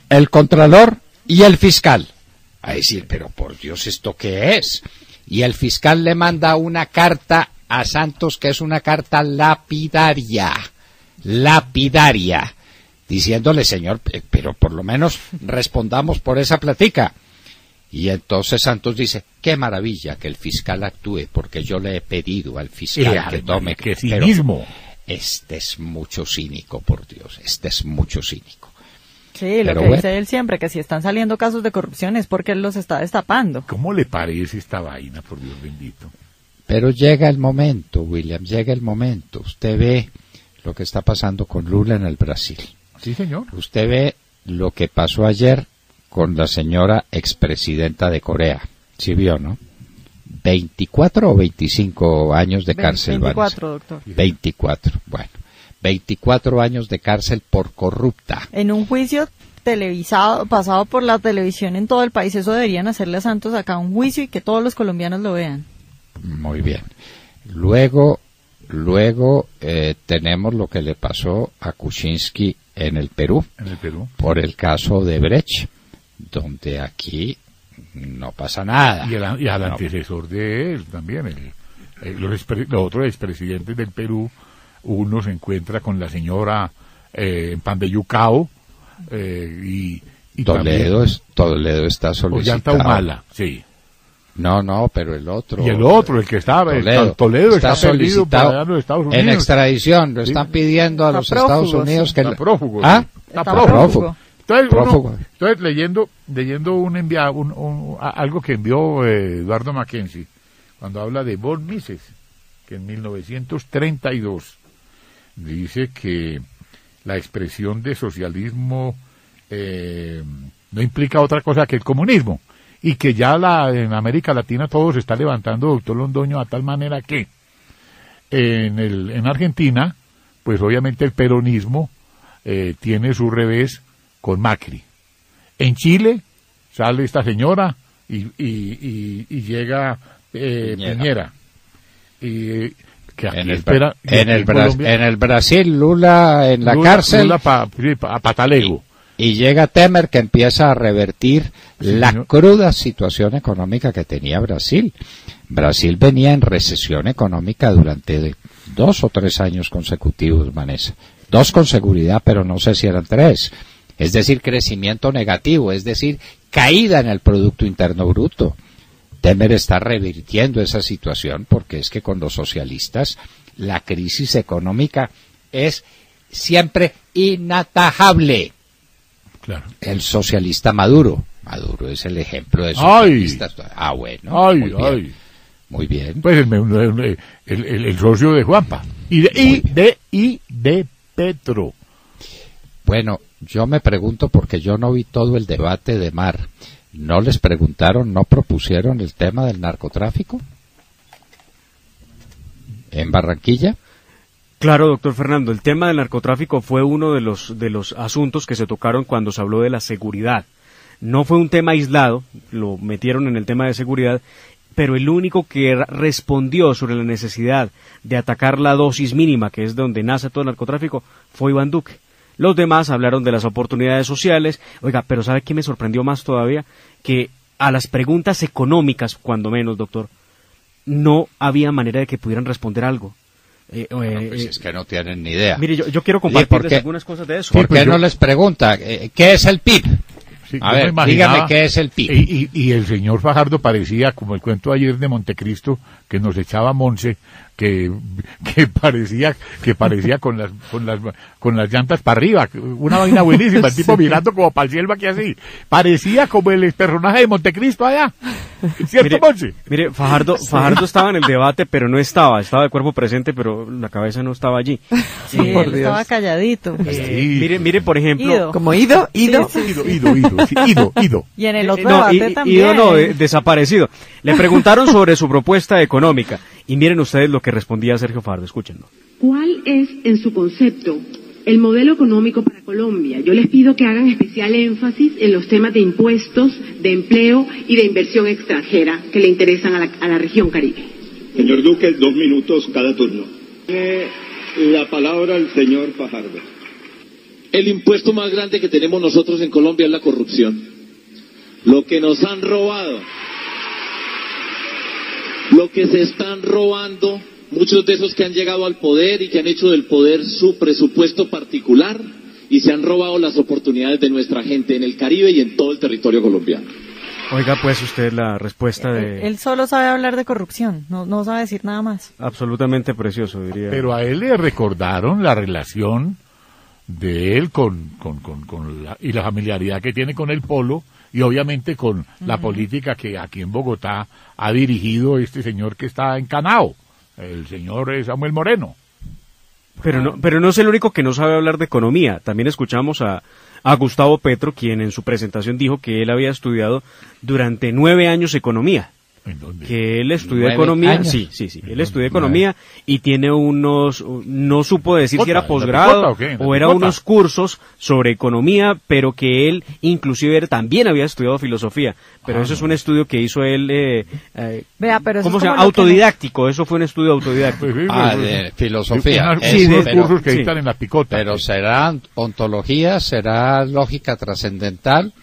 el contralor y el fiscal. A decir, pero por Dios, ¿esto qué es? Y el fiscal le manda una carta a Santos que es una carta lapidaria, lapidaria, diciéndole, señor, eh, pero por lo menos respondamos por esa platica. Y entonces Santos dice, qué maravilla que el fiscal actúe, porque yo le he pedido al fiscal Eh, que tome... qué pero- cinismo. este es mucho cínico, por Dios, este es mucho cínico. Sí, lo Pero que bueno. dice él siempre, que si están saliendo casos de corrupción es porque él los está destapando. ¿Cómo le parece esta vaina, por Dios bendito? Pero llega el momento, William, llega el momento. Usted ve lo que está pasando con Lula en el Brasil. Sí, señor. Usted ve lo que pasó ayer con la señora expresidenta de Corea. Sí vio, ¿no? 24 o 25 años de cárcel. van a ser. 24, doctor. 24, bueno. 24 años de cárcel por corrupta. En un juicio televisado, pasado por la televisión en todo el país, eso deberían hacerle a Santos acá un juicio y que todos los colombianos lo vean. Muy bien. Luego, luego eh, tenemos lo que le pasó a Kuczynski en el Perú En el Perú. por el caso de Brecht, donde aquí no pasa nada. Y, el, y al No. antecesor de él también. El, el- los, los otros expresidentes del Perú, uno se encuentra con la señora eh, en Pan de Yucao eh, y, y Toledo, también- es, Toledo está solicitado. Humala, sí. No, no, pero el otro. Y el otro, el que estaba, Toledo, Toledo, está, perdido solicitado para en los Estados Unidos. en extradición. Lo están pidiendo a Está los Estados Unidos sí. que Está prófugo, ¿Ah? Está Está prófugo. prófugo. Entonces, uno- entonces leyendo, leyendo un envia, un, un- algo que envió eh, Eduardo Mackenzie, cuando habla de Von Mises, que en 1932 dice que la expresión de socialismo eh, no implica otra cosa que el comunismo y que ya la, en América Latina todo se está levantando, doctor Londoño, a tal manera que en, el, en Argentina, pues obviamente el peronismo eh, tiene su revés con Macri. En Chile sale esta señora y, y, y, llega eh, Piñera. Y, que en, el, espera, en, el en, el Brasil, Lula en la cárcel. Lula pa, pa, patalego. Y llega Temer que empieza a revertir la cruda situación económica que tenía Brasil. Brasil venía en recesión económica durante dos o tres años consecutivos, Vanessa. Dos con seguridad, pero no sé si eran tres. Es decir, crecimiento negativo, es decir, caída en el Producto Interno Bruto. Temer está revirtiendo esa situación porque es que con los socialistas la crisis económica es siempre inatajable. Claro. El socialista Maduro. Maduro es el ejemplo de socialista. Ah, bueno. Ay, muy bien. ay. Muy bien. Pues el, el, el, el socio de Juanpa. Y de, y de, y de Petro. Bueno, yo me pregunto porque yo no vi todo el debate de Mar. ¿No les preguntaron, no propusieron el tema del narcotráfico? ¿En Barranquilla? Claro, doctor Fernando, el tema del narcotráfico fue uno de los, de los asuntos que se tocaron cuando se habló de la seguridad. No fue un tema aislado, lo metieron en el tema de seguridad, pero el único que respondió sobre la necesidad de atacar la dosis mínima, que es donde nace todo el narcotráfico, fue Iván Duque. Los demás hablaron de las oportunidades sociales. Oiga, pero ¿sabe qué me sorprendió más todavía? Que a las preguntas económicas, cuando menos, doctor, no había manera de que pudieran responder algo. Eh, eh, pues es que no tienen ni idea. Mire, yo, yo quiero compartirles algunas cosas de eso. ¿Por qué no les pregunta eh, qué es el PIB? a ver, dígame qué es el PIB. Y, y, y, el señor Fajardo parecía, como el cuento ayer de Montecristo, que nos echaba Monse, que, que parecía que parecía con las con las con las llantas para arriba. Una vaina buenísima el <laughs> tipo mirando como para el cielo aquí así. Parecía como el personaje de Montecristo allá. Cierto mire, mire Fajardo Fajardo estaba en el debate pero no estaba. Estaba de cuerpo presente pero la cabeza no estaba allí. Sí, él estaba calladito. Eh, mire mire por ejemplo como ido ido ido ido ido, ido, <laughs> ido, y en el otro debate también ido no desaparecido. Le preguntaron sobre su propuesta económica y miren ustedes lo que respondía Sergio Fardo, escúchenlo. ¿Cuál es, en su concepto, el modelo económico para Colombia? Yo les pido que hagan especial énfasis en los temas de impuestos, de empleo y de inversión extranjera que le interesan a la, a la región Caribe. Señor Duque, dos minutos cada turno. Eh, la palabra al señor Fajardo. El impuesto más grande que tenemos nosotros en Colombia es la corrupción. Lo que nos han robado lo que se están robando muchos de esos que han llegado al poder y que han hecho del poder su presupuesto particular y se han robado las oportunidades de nuestra gente en el Caribe y en todo el territorio colombiano. Oiga, pues usted la respuesta de... Él solo sabe hablar de corrupción, no, no sabe decir nada más. Absolutamente precioso, diría. Pero a él le recordaron la relación de él con, con, con, la, y la familiaridad que tiene con el polo y obviamente con la política que aquí en Bogotá ha dirigido este señor que está en Canao, el señor Samuel Moreno. Pero no, pero no es el único que no sabe hablar de economía. También escuchamos a, a Gustavo Petro, quien en su presentación dijo que él había estudiado durante nueve años economía que él estudió economía, sí, sí, sí, él estudió economía y tiene unos, no supo decir si era posgrado o, era unos cursos sobre economía, pero que él inclusive también había estudiado filosofía, pero eso es un estudio que hizo él, eh, eh Vea, pero ¿cómo se llama? Autodidáctico, eso fue un estudio autodidáctico. ah, de filosofía. Sí, de cursos que están en la picota. Pero será ontología, será lógica trascendental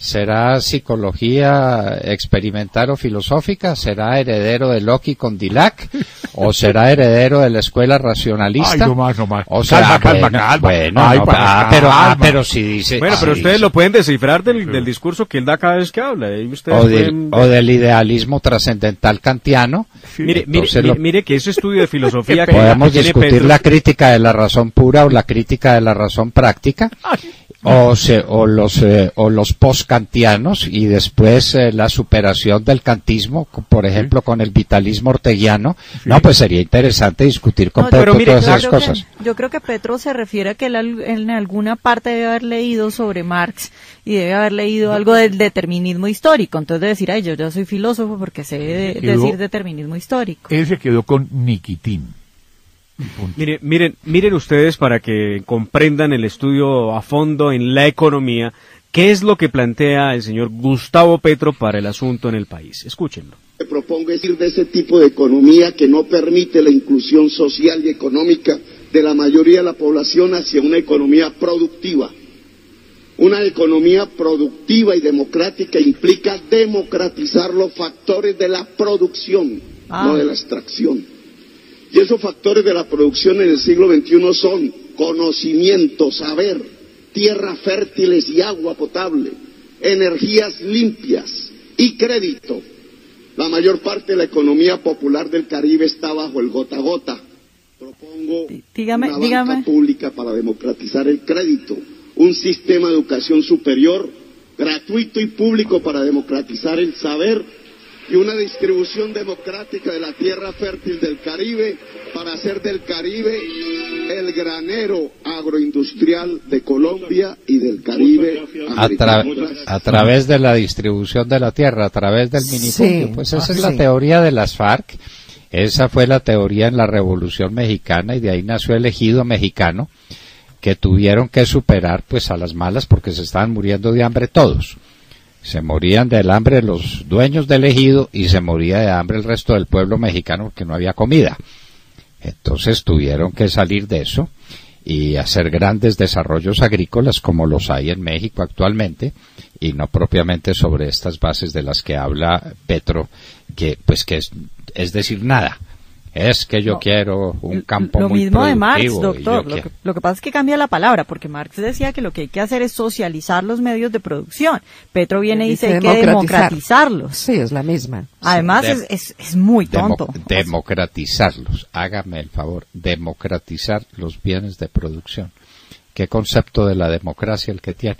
¿Será psicología experimental o filosófica? ¿Será heredero de Locke con Dilac? ¿O será heredero de la escuela racionalista? Ay, no más, no más. O sea, calma, calma, calma. Bueno, no, ah, pero, ah, pero si dice... Bueno, pero ustedes lo pueden descifrar del, del, discurso que él da cada vez que habla. ¿eh? O, del, o, del, idealismo trascendental kantiano. Sí, mire, mire, lo... mire, que ese estudio de <laughs> filosofía... Podemos discutir la crítica de la razón pura o la crítica de la razón práctica. Ay o, se, o los eh, o los postkantianos y después eh, la superación del kantismo, co- por ejemplo, con el vitalismo orteguiano. No, pues sería interesante discutir con No, Petro pero mire, todas yo esas creo que- cosas. yo creo que Petro se refiere a que él al- en alguna parte debe haber leído sobre Marx y debe haber leído algo del determinismo histórico. Entonces de decir, ay, yo ya soy filósofo porque sé de- Quedó- decir determinismo histórico. Él se quedó con Niquitín. Miren, miren, miren ustedes para que comprendan el estudio a fondo en la economía, qué es lo que plantea el señor Gustavo Petro para el asunto en el país. Escúchenlo. que propongo es ir de ese tipo de economía que no permite la inclusión social y económica de la mayoría de la población hacia una economía productiva. Una economía productiva y democrática implica democratizar los factores de la producción, Ah. no de la extracción. Y esos factores de la producción en el siglo XXI son conocimiento, saber, tierras fértiles y agua potable, energías limpias y crédito. La mayor parte de la economía popular del Caribe está bajo el gota a gota. Propongo dígame- una dígame. banca pública para democratizar el crédito, un sistema de educación superior gratuito y público para democratizar el saber y una distribución democrática de la tierra fértil del Caribe para hacer del Caribe el granero agroindustrial de Colombia y del Caribe A, tra- a través de la distribución de la tierra, a través del minifundio. Sí, pues esa ah, es la sí. teoría de las FARC. Esa fue la teoría en la Revolución Mexicana y de ahí nació el ejido mexicano que tuvieron que superar pues a las malas porque se estaban muriendo de hambre todos. Se morían del hambre los dueños del ejido y se moría de hambre el resto del pueblo mexicano porque no había comida. Entonces tuvieron que salir de eso y hacer grandes desarrollos agrícolas como los hay en México actualmente y no propiamente sobre estas bases de las que habla Petro, que pues que es, es decir nada. Es que yo No. quiero un campo Lo muy mismo de Marx, doctor. Lo que, lo que pasa es que cambia la palabra, porque Marx decía que lo que hay que hacer es socializar los medios de producción. Petro viene y dice hay que democratizarlos. Sí, es la misma. Además, Dem- es, es, es muy Demo- tonto. democratizarlos. Hágame el favor, democratizar los bienes de producción. ¿Qué concepto de la democracia el que tiene?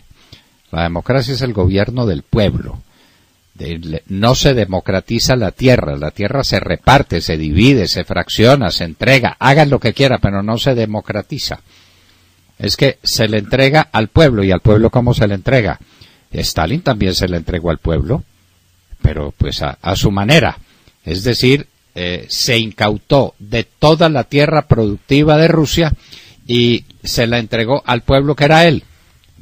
La democracia es el gobierno del pueblo. No se democratiza la tierra, la tierra se reparte, se divide, se fracciona, se entrega, hagan lo que quiera, pero no se democratiza. Es que se le entrega al pueblo y al pueblo cómo se le entrega. Stalin también se le entregó al pueblo, pero pues a, a su manera. Es decir, eh, se incautó de toda la tierra productiva de Rusia y se la entregó al pueblo que era él.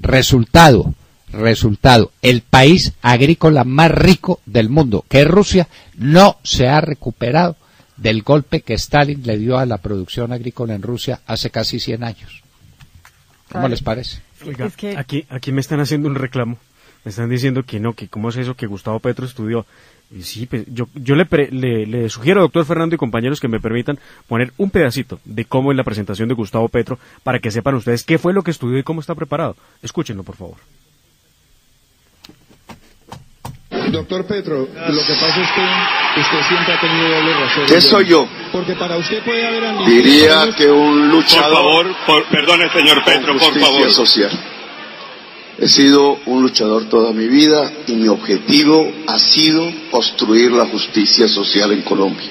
Resultado, resultado, el país agrícola más rico del mundo, que es Rusia, no se ha recuperado del golpe que Stalin le dio a la producción agrícola en Rusia hace casi 100 años. ¿Cómo les parece? Oiga, Es que- aquí, aquí me están haciendo un reclamo. Me están diciendo que no, que cómo es eso que Gustavo Petro estudió. Y sí, pues, yo, yo le, pre- le, le sugiero, doctor Fernando y compañeros, que me permitan poner un pedacito de cómo es la presentación de Gustavo Petro para que sepan ustedes qué fue lo que estudió y cómo está preparado. Escúchenlo, por favor. Doctor Petro, lo que pasa es que usted siempre ha tenido doble razón. ¿Qué soy yo? Porque para usted puede haber ambición. Diría que un luchador Por favor, por- perdone, señor Petro, por justicia favor. social. He sido un luchador toda mi vida y mi objetivo ha sido construir la justicia social en Colombia.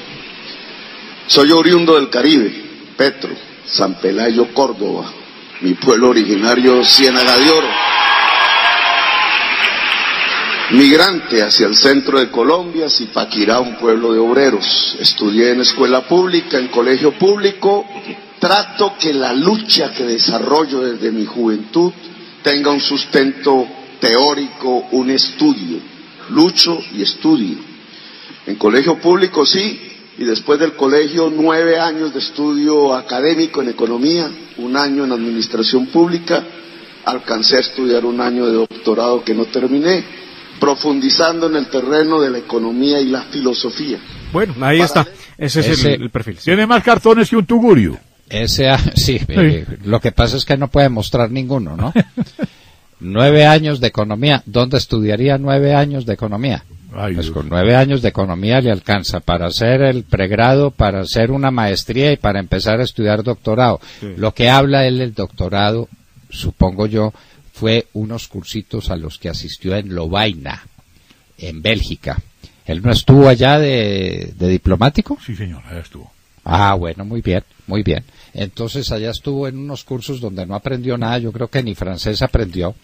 Soy oriundo del Caribe, Petro, San Pelayo, Córdoba, mi pueblo originario Ciénaga de Oro. Migrante hacia el centro de Colombia, Zipaquirá, un pueblo de obreros. Estudié en escuela pública, en colegio público. Trato que la lucha que desarrollo desde mi juventud tenga un sustento teórico, un estudio. Lucho y estudio. En colegio público sí, y después del colegio nueve años de estudio académico en economía, un año en administración pública, alcancé a estudiar un año de doctorado que no terminé, profundizando en el terreno de la economía y la filosofía. Bueno, ahí está. Ese es Ese- el, el perfil. sí. Tiene más cartones que un tugurio. Ese, ah, <laughs> sí, eh, lo que pasa es que no puede mostrar ninguno, ¿no? <laughs> nueve años de economía. ¿Dónde estudiaría nueve años de economía? Ay, Pues con nueve años de economía le alcanza para hacer el pregrado, para hacer una maestría y para empezar a estudiar doctorado. Sí. Lo que habla él el doctorado, supongo yo, fue unos cursitos a los que asistió en Lovaina, en Bélgica. ¿Él no estuvo allá de, de diplomático? Sí, señor, allá estuvo. Ah, bueno, muy bien, muy bien. Entonces allá estuvo en unos cursos donde no aprendió nada, yo creo que ni francés aprendió.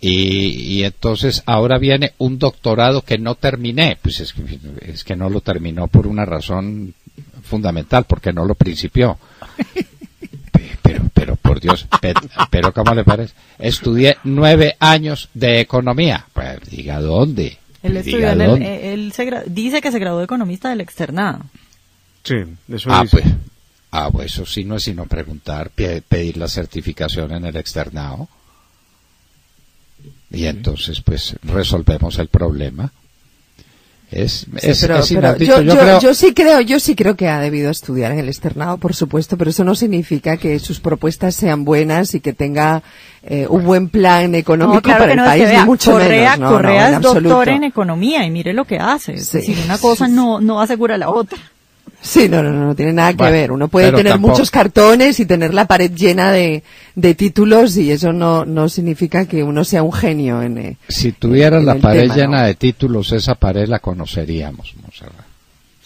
Y, y entonces ahora viene un doctorado que no terminé, pues es que, es que no lo terminó por una razón fundamental, porque no lo principió. <laughs> Pe- Pero, pero, por Dios, pero, pero ¿cómo le parece? Estudié nueve años de economía. Pues diga dónde. Él, estudió eh, él se gra- dice que se graduó de economista del externado. Sí, eso Ah, dice. pues. Ah, pues eso sí no es sino preguntar, pe- pedir la certificación en el externado. Y entonces, pues, resolvemos el problema. Es, Sí, es, pero- es pero yo, Yo yo- creo- yo sí creo, yo sí creo que ha debido estudiar en el externado, por supuesto, pero eso no significa que sus propuestas sean buenas y que tenga eh, un buen plan económico No, claro para el no, país, ni mucho Correa, menos. No, no, Correa en es doctor absoluto. en economía y mire lo que hace. Es Sí. decir, una cosa no, no asegura la otra. Sí, no, no, no, no tiene nada que Bueno, ver. Uno puede tener tampoco- muchos cartones y tener la pared llena de, de títulos y eso no, no significa que uno sea un genio en, eh, si tuviera en la pared tema, llena ¿no? de títulos, esa pared la conoceríamos, Monserrat.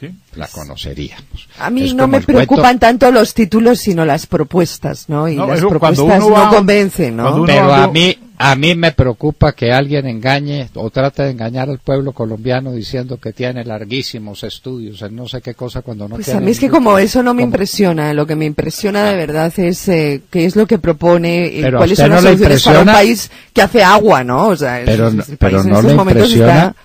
¿Sí? La conoceríamos. A mí Es no me cuento- preocupan tanto los títulos, sino las propuestas, ¿no? Y No, las eso propuestas uno va- no convencen, ¿no? Pero a mí, a mí me preocupa que alguien engañe o trate de engañar al pueblo colombiano diciendo que tiene larguísimos estudios en no sé qué cosa cuando no Pues tiene a mí es que como eso no me como- impresiona, lo que me impresiona de verdad es eh, qué es lo que propone, eh, cuáles son las no le soluciones para un país que hace agua, ¿no? O sea, Pero, no- pero no le impresiona está-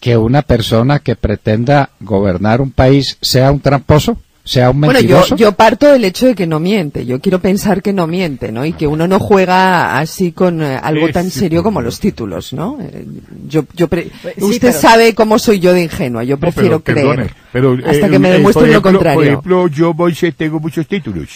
que una persona que pretenda gobernar un país sea un tramposo, sea un Bueno, yo, yo parto del hecho de que no miente. Yo quiero pensar que no miente, ¿no? Y que uno no juega así con eh, algo Sí, tan sí, serio como los títulos, ¿no? Eh, yo, yo pre- Pues sí, usted pero- sabe cómo soy yo de ingenua. Yo No, prefiero pero, creer. perdone, pero, hasta eh, que me eh, demuestren por lo contrario. Por ejemplo, yo, Moisés, tengo muchos títulos.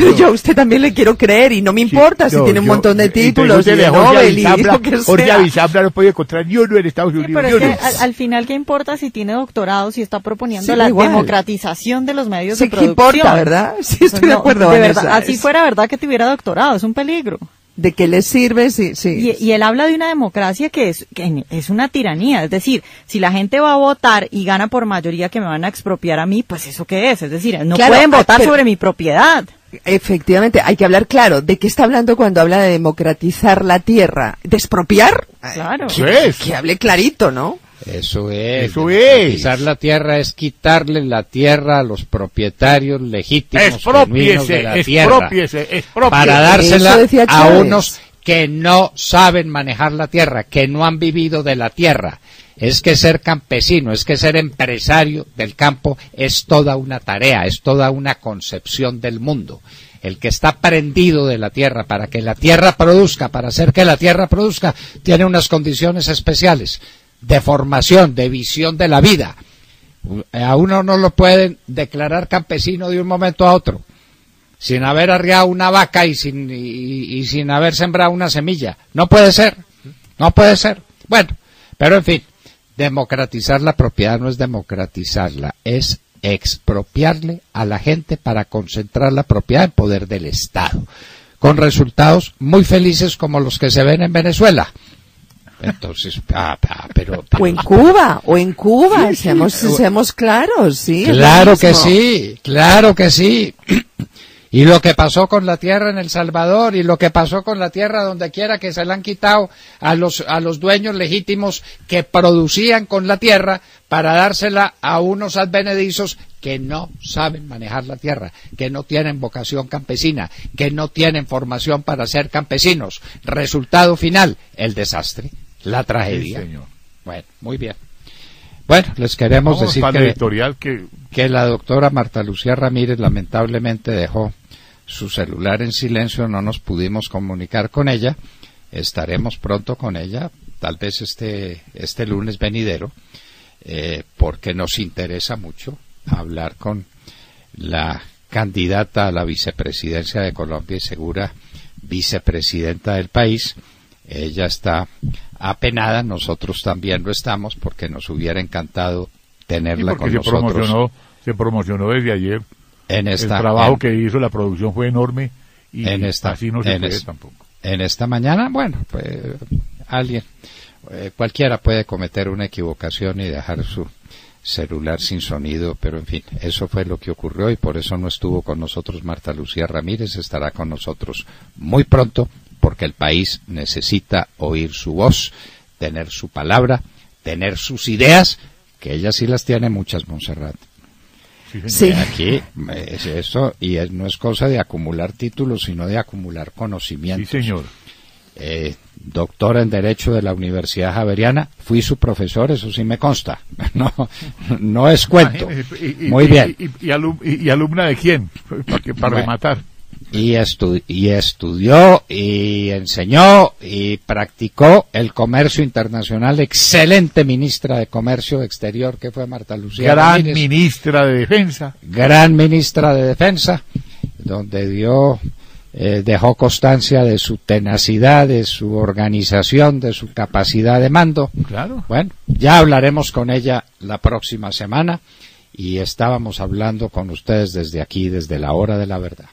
Pero yo a usted también le quiero creer y no me importa si No, tiene un yo- montón de títulos de Nobel y lo que Jorge sea. Avizabla no puede encontrar ni uno en Estados Sí, Unidos. pero es que al, al final, ¿qué importa si tiene doctorado, si está proponiendo Sí, la igual. democratización de los medios Sí de que producción? importa, ¿verdad? <laughs> Sí, estoy de No, acuerdo, de Vanessa, verdad, así es- fuera verdad que tuviera doctorado, es un peligro. ¿De qué le sirve? Sí, sí. Y, y él habla de una democracia que es, que es una tiranía. Es decir, si la gente va a votar y gana por mayoría que me van a expropiar a mí, pues eso qué es. Es decir, no Claro, pueden ah, votar pero- sobre mi propiedad. Efectivamente, hay que hablar claro. ¿De qué está hablando cuando habla de democratizar la tierra? ¿De expropiar? Claro. Es. Que hable clarito, ¿no? Eso es. Eso democratizar es. la tierra es quitarle la tierra a los propietarios legítimos genuinos de la Expropiese, tierra expropiese, expropiese. para dársela a unos que no saben manejar la tierra, que no han vivido de la tierra. Es que ser campesino, es que ser empresario del campo es toda una tarea, es toda una concepción del mundo. El que está prendido de la tierra para que la tierra produzca, para hacer que la tierra produzca, tiene unas condiciones especiales de formación, de visión de la vida. A uno no lo pueden declarar campesino de un momento a otro sin haber arriado una vaca y sin, y, sin haber sembrado una semilla. No puede ser, no puede ser. Bueno, pero en fin, democratizar la propiedad no es democratizarla, es expropiarle a la gente para concentrar la propiedad en poder del Estado, con resultados muy felices como los que se ven en Venezuela. Entonces, <laughs> ah, ah, pero, pero- O en Cuba, o en Cuba, seamos, seamos claros, sí. Claro que sí, claro <clears throat> que sí. Y lo que pasó con la tierra en El Salvador y lo que pasó con la tierra donde quiera que se la han quitado a los, a los dueños legítimos que producían con la tierra para dársela a unos advenedizos que no saben manejar la tierra, que no tienen vocación campesina, que no tienen formación para ser campesinos. Resultado final, el desastre, la tragedia. Sí, señor. Bueno, muy bien. Bueno, les queremos Vamos decir para que la editorial que que la doctora Marta Lucía Ramírez lamentablemente dejó su celular en silencio, no nos pudimos comunicar con ella, estaremos pronto con ella, tal vez este, este lunes venidero, eh, porque nos interesa mucho hablar con la candidata a la vicepresidencia de Colombia y segura vicepresidenta del país. Ella está apenada, nosotros también lo estamos, porque nos hubiera encantado sí, tenerla porque con se nosotros promocionó, se promocionó desde ayer. en esta el trabajo en- que hizo la producción fue enorme y En esta- así no se en puede es- tampoco. en esta mañana, bueno, pues alguien, eh, cualquiera puede cometer una equivocación y dejar su celular sin sonido, pero en fin, eso fue lo que ocurrió y por eso no estuvo con nosotros Marta Lucía Ramírez, estará con nosotros muy pronto porque el país necesita oír su voz, tener su palabra, tener sus ideas, que ella sí las tiene muchas, Montserrat. Sí. Aquí es eso, y es- no es cosa de acumular títulos, sino de acumular conocimientos. Sí, señor. Eh, doctora en Derecho de la Universidad Javeriana, fui su profesor, eso sí me consta. <laughs> No, no es cuento. Imagínese, y- y- Muy y- bien. Y, y alum- y- y alumna de quién? <laughs> Para, que- para Bueno. rematar. Y, estu- y estudió y enseñó y practicó el comercio internacional. Excelente ministra de Comercio Exterior que fue Marta Lucía Gran Ramírez. ministra de Defensa. gran ministra de Defensa, donde dio, eh, dejó constancia de su tenacidad, de su organización, de su capacidad de mando. Claro. Bueno, ya hablaremos con ella la próxima semana y estábamos hablando con ustedes desde aquí, desde la hora de la verdad.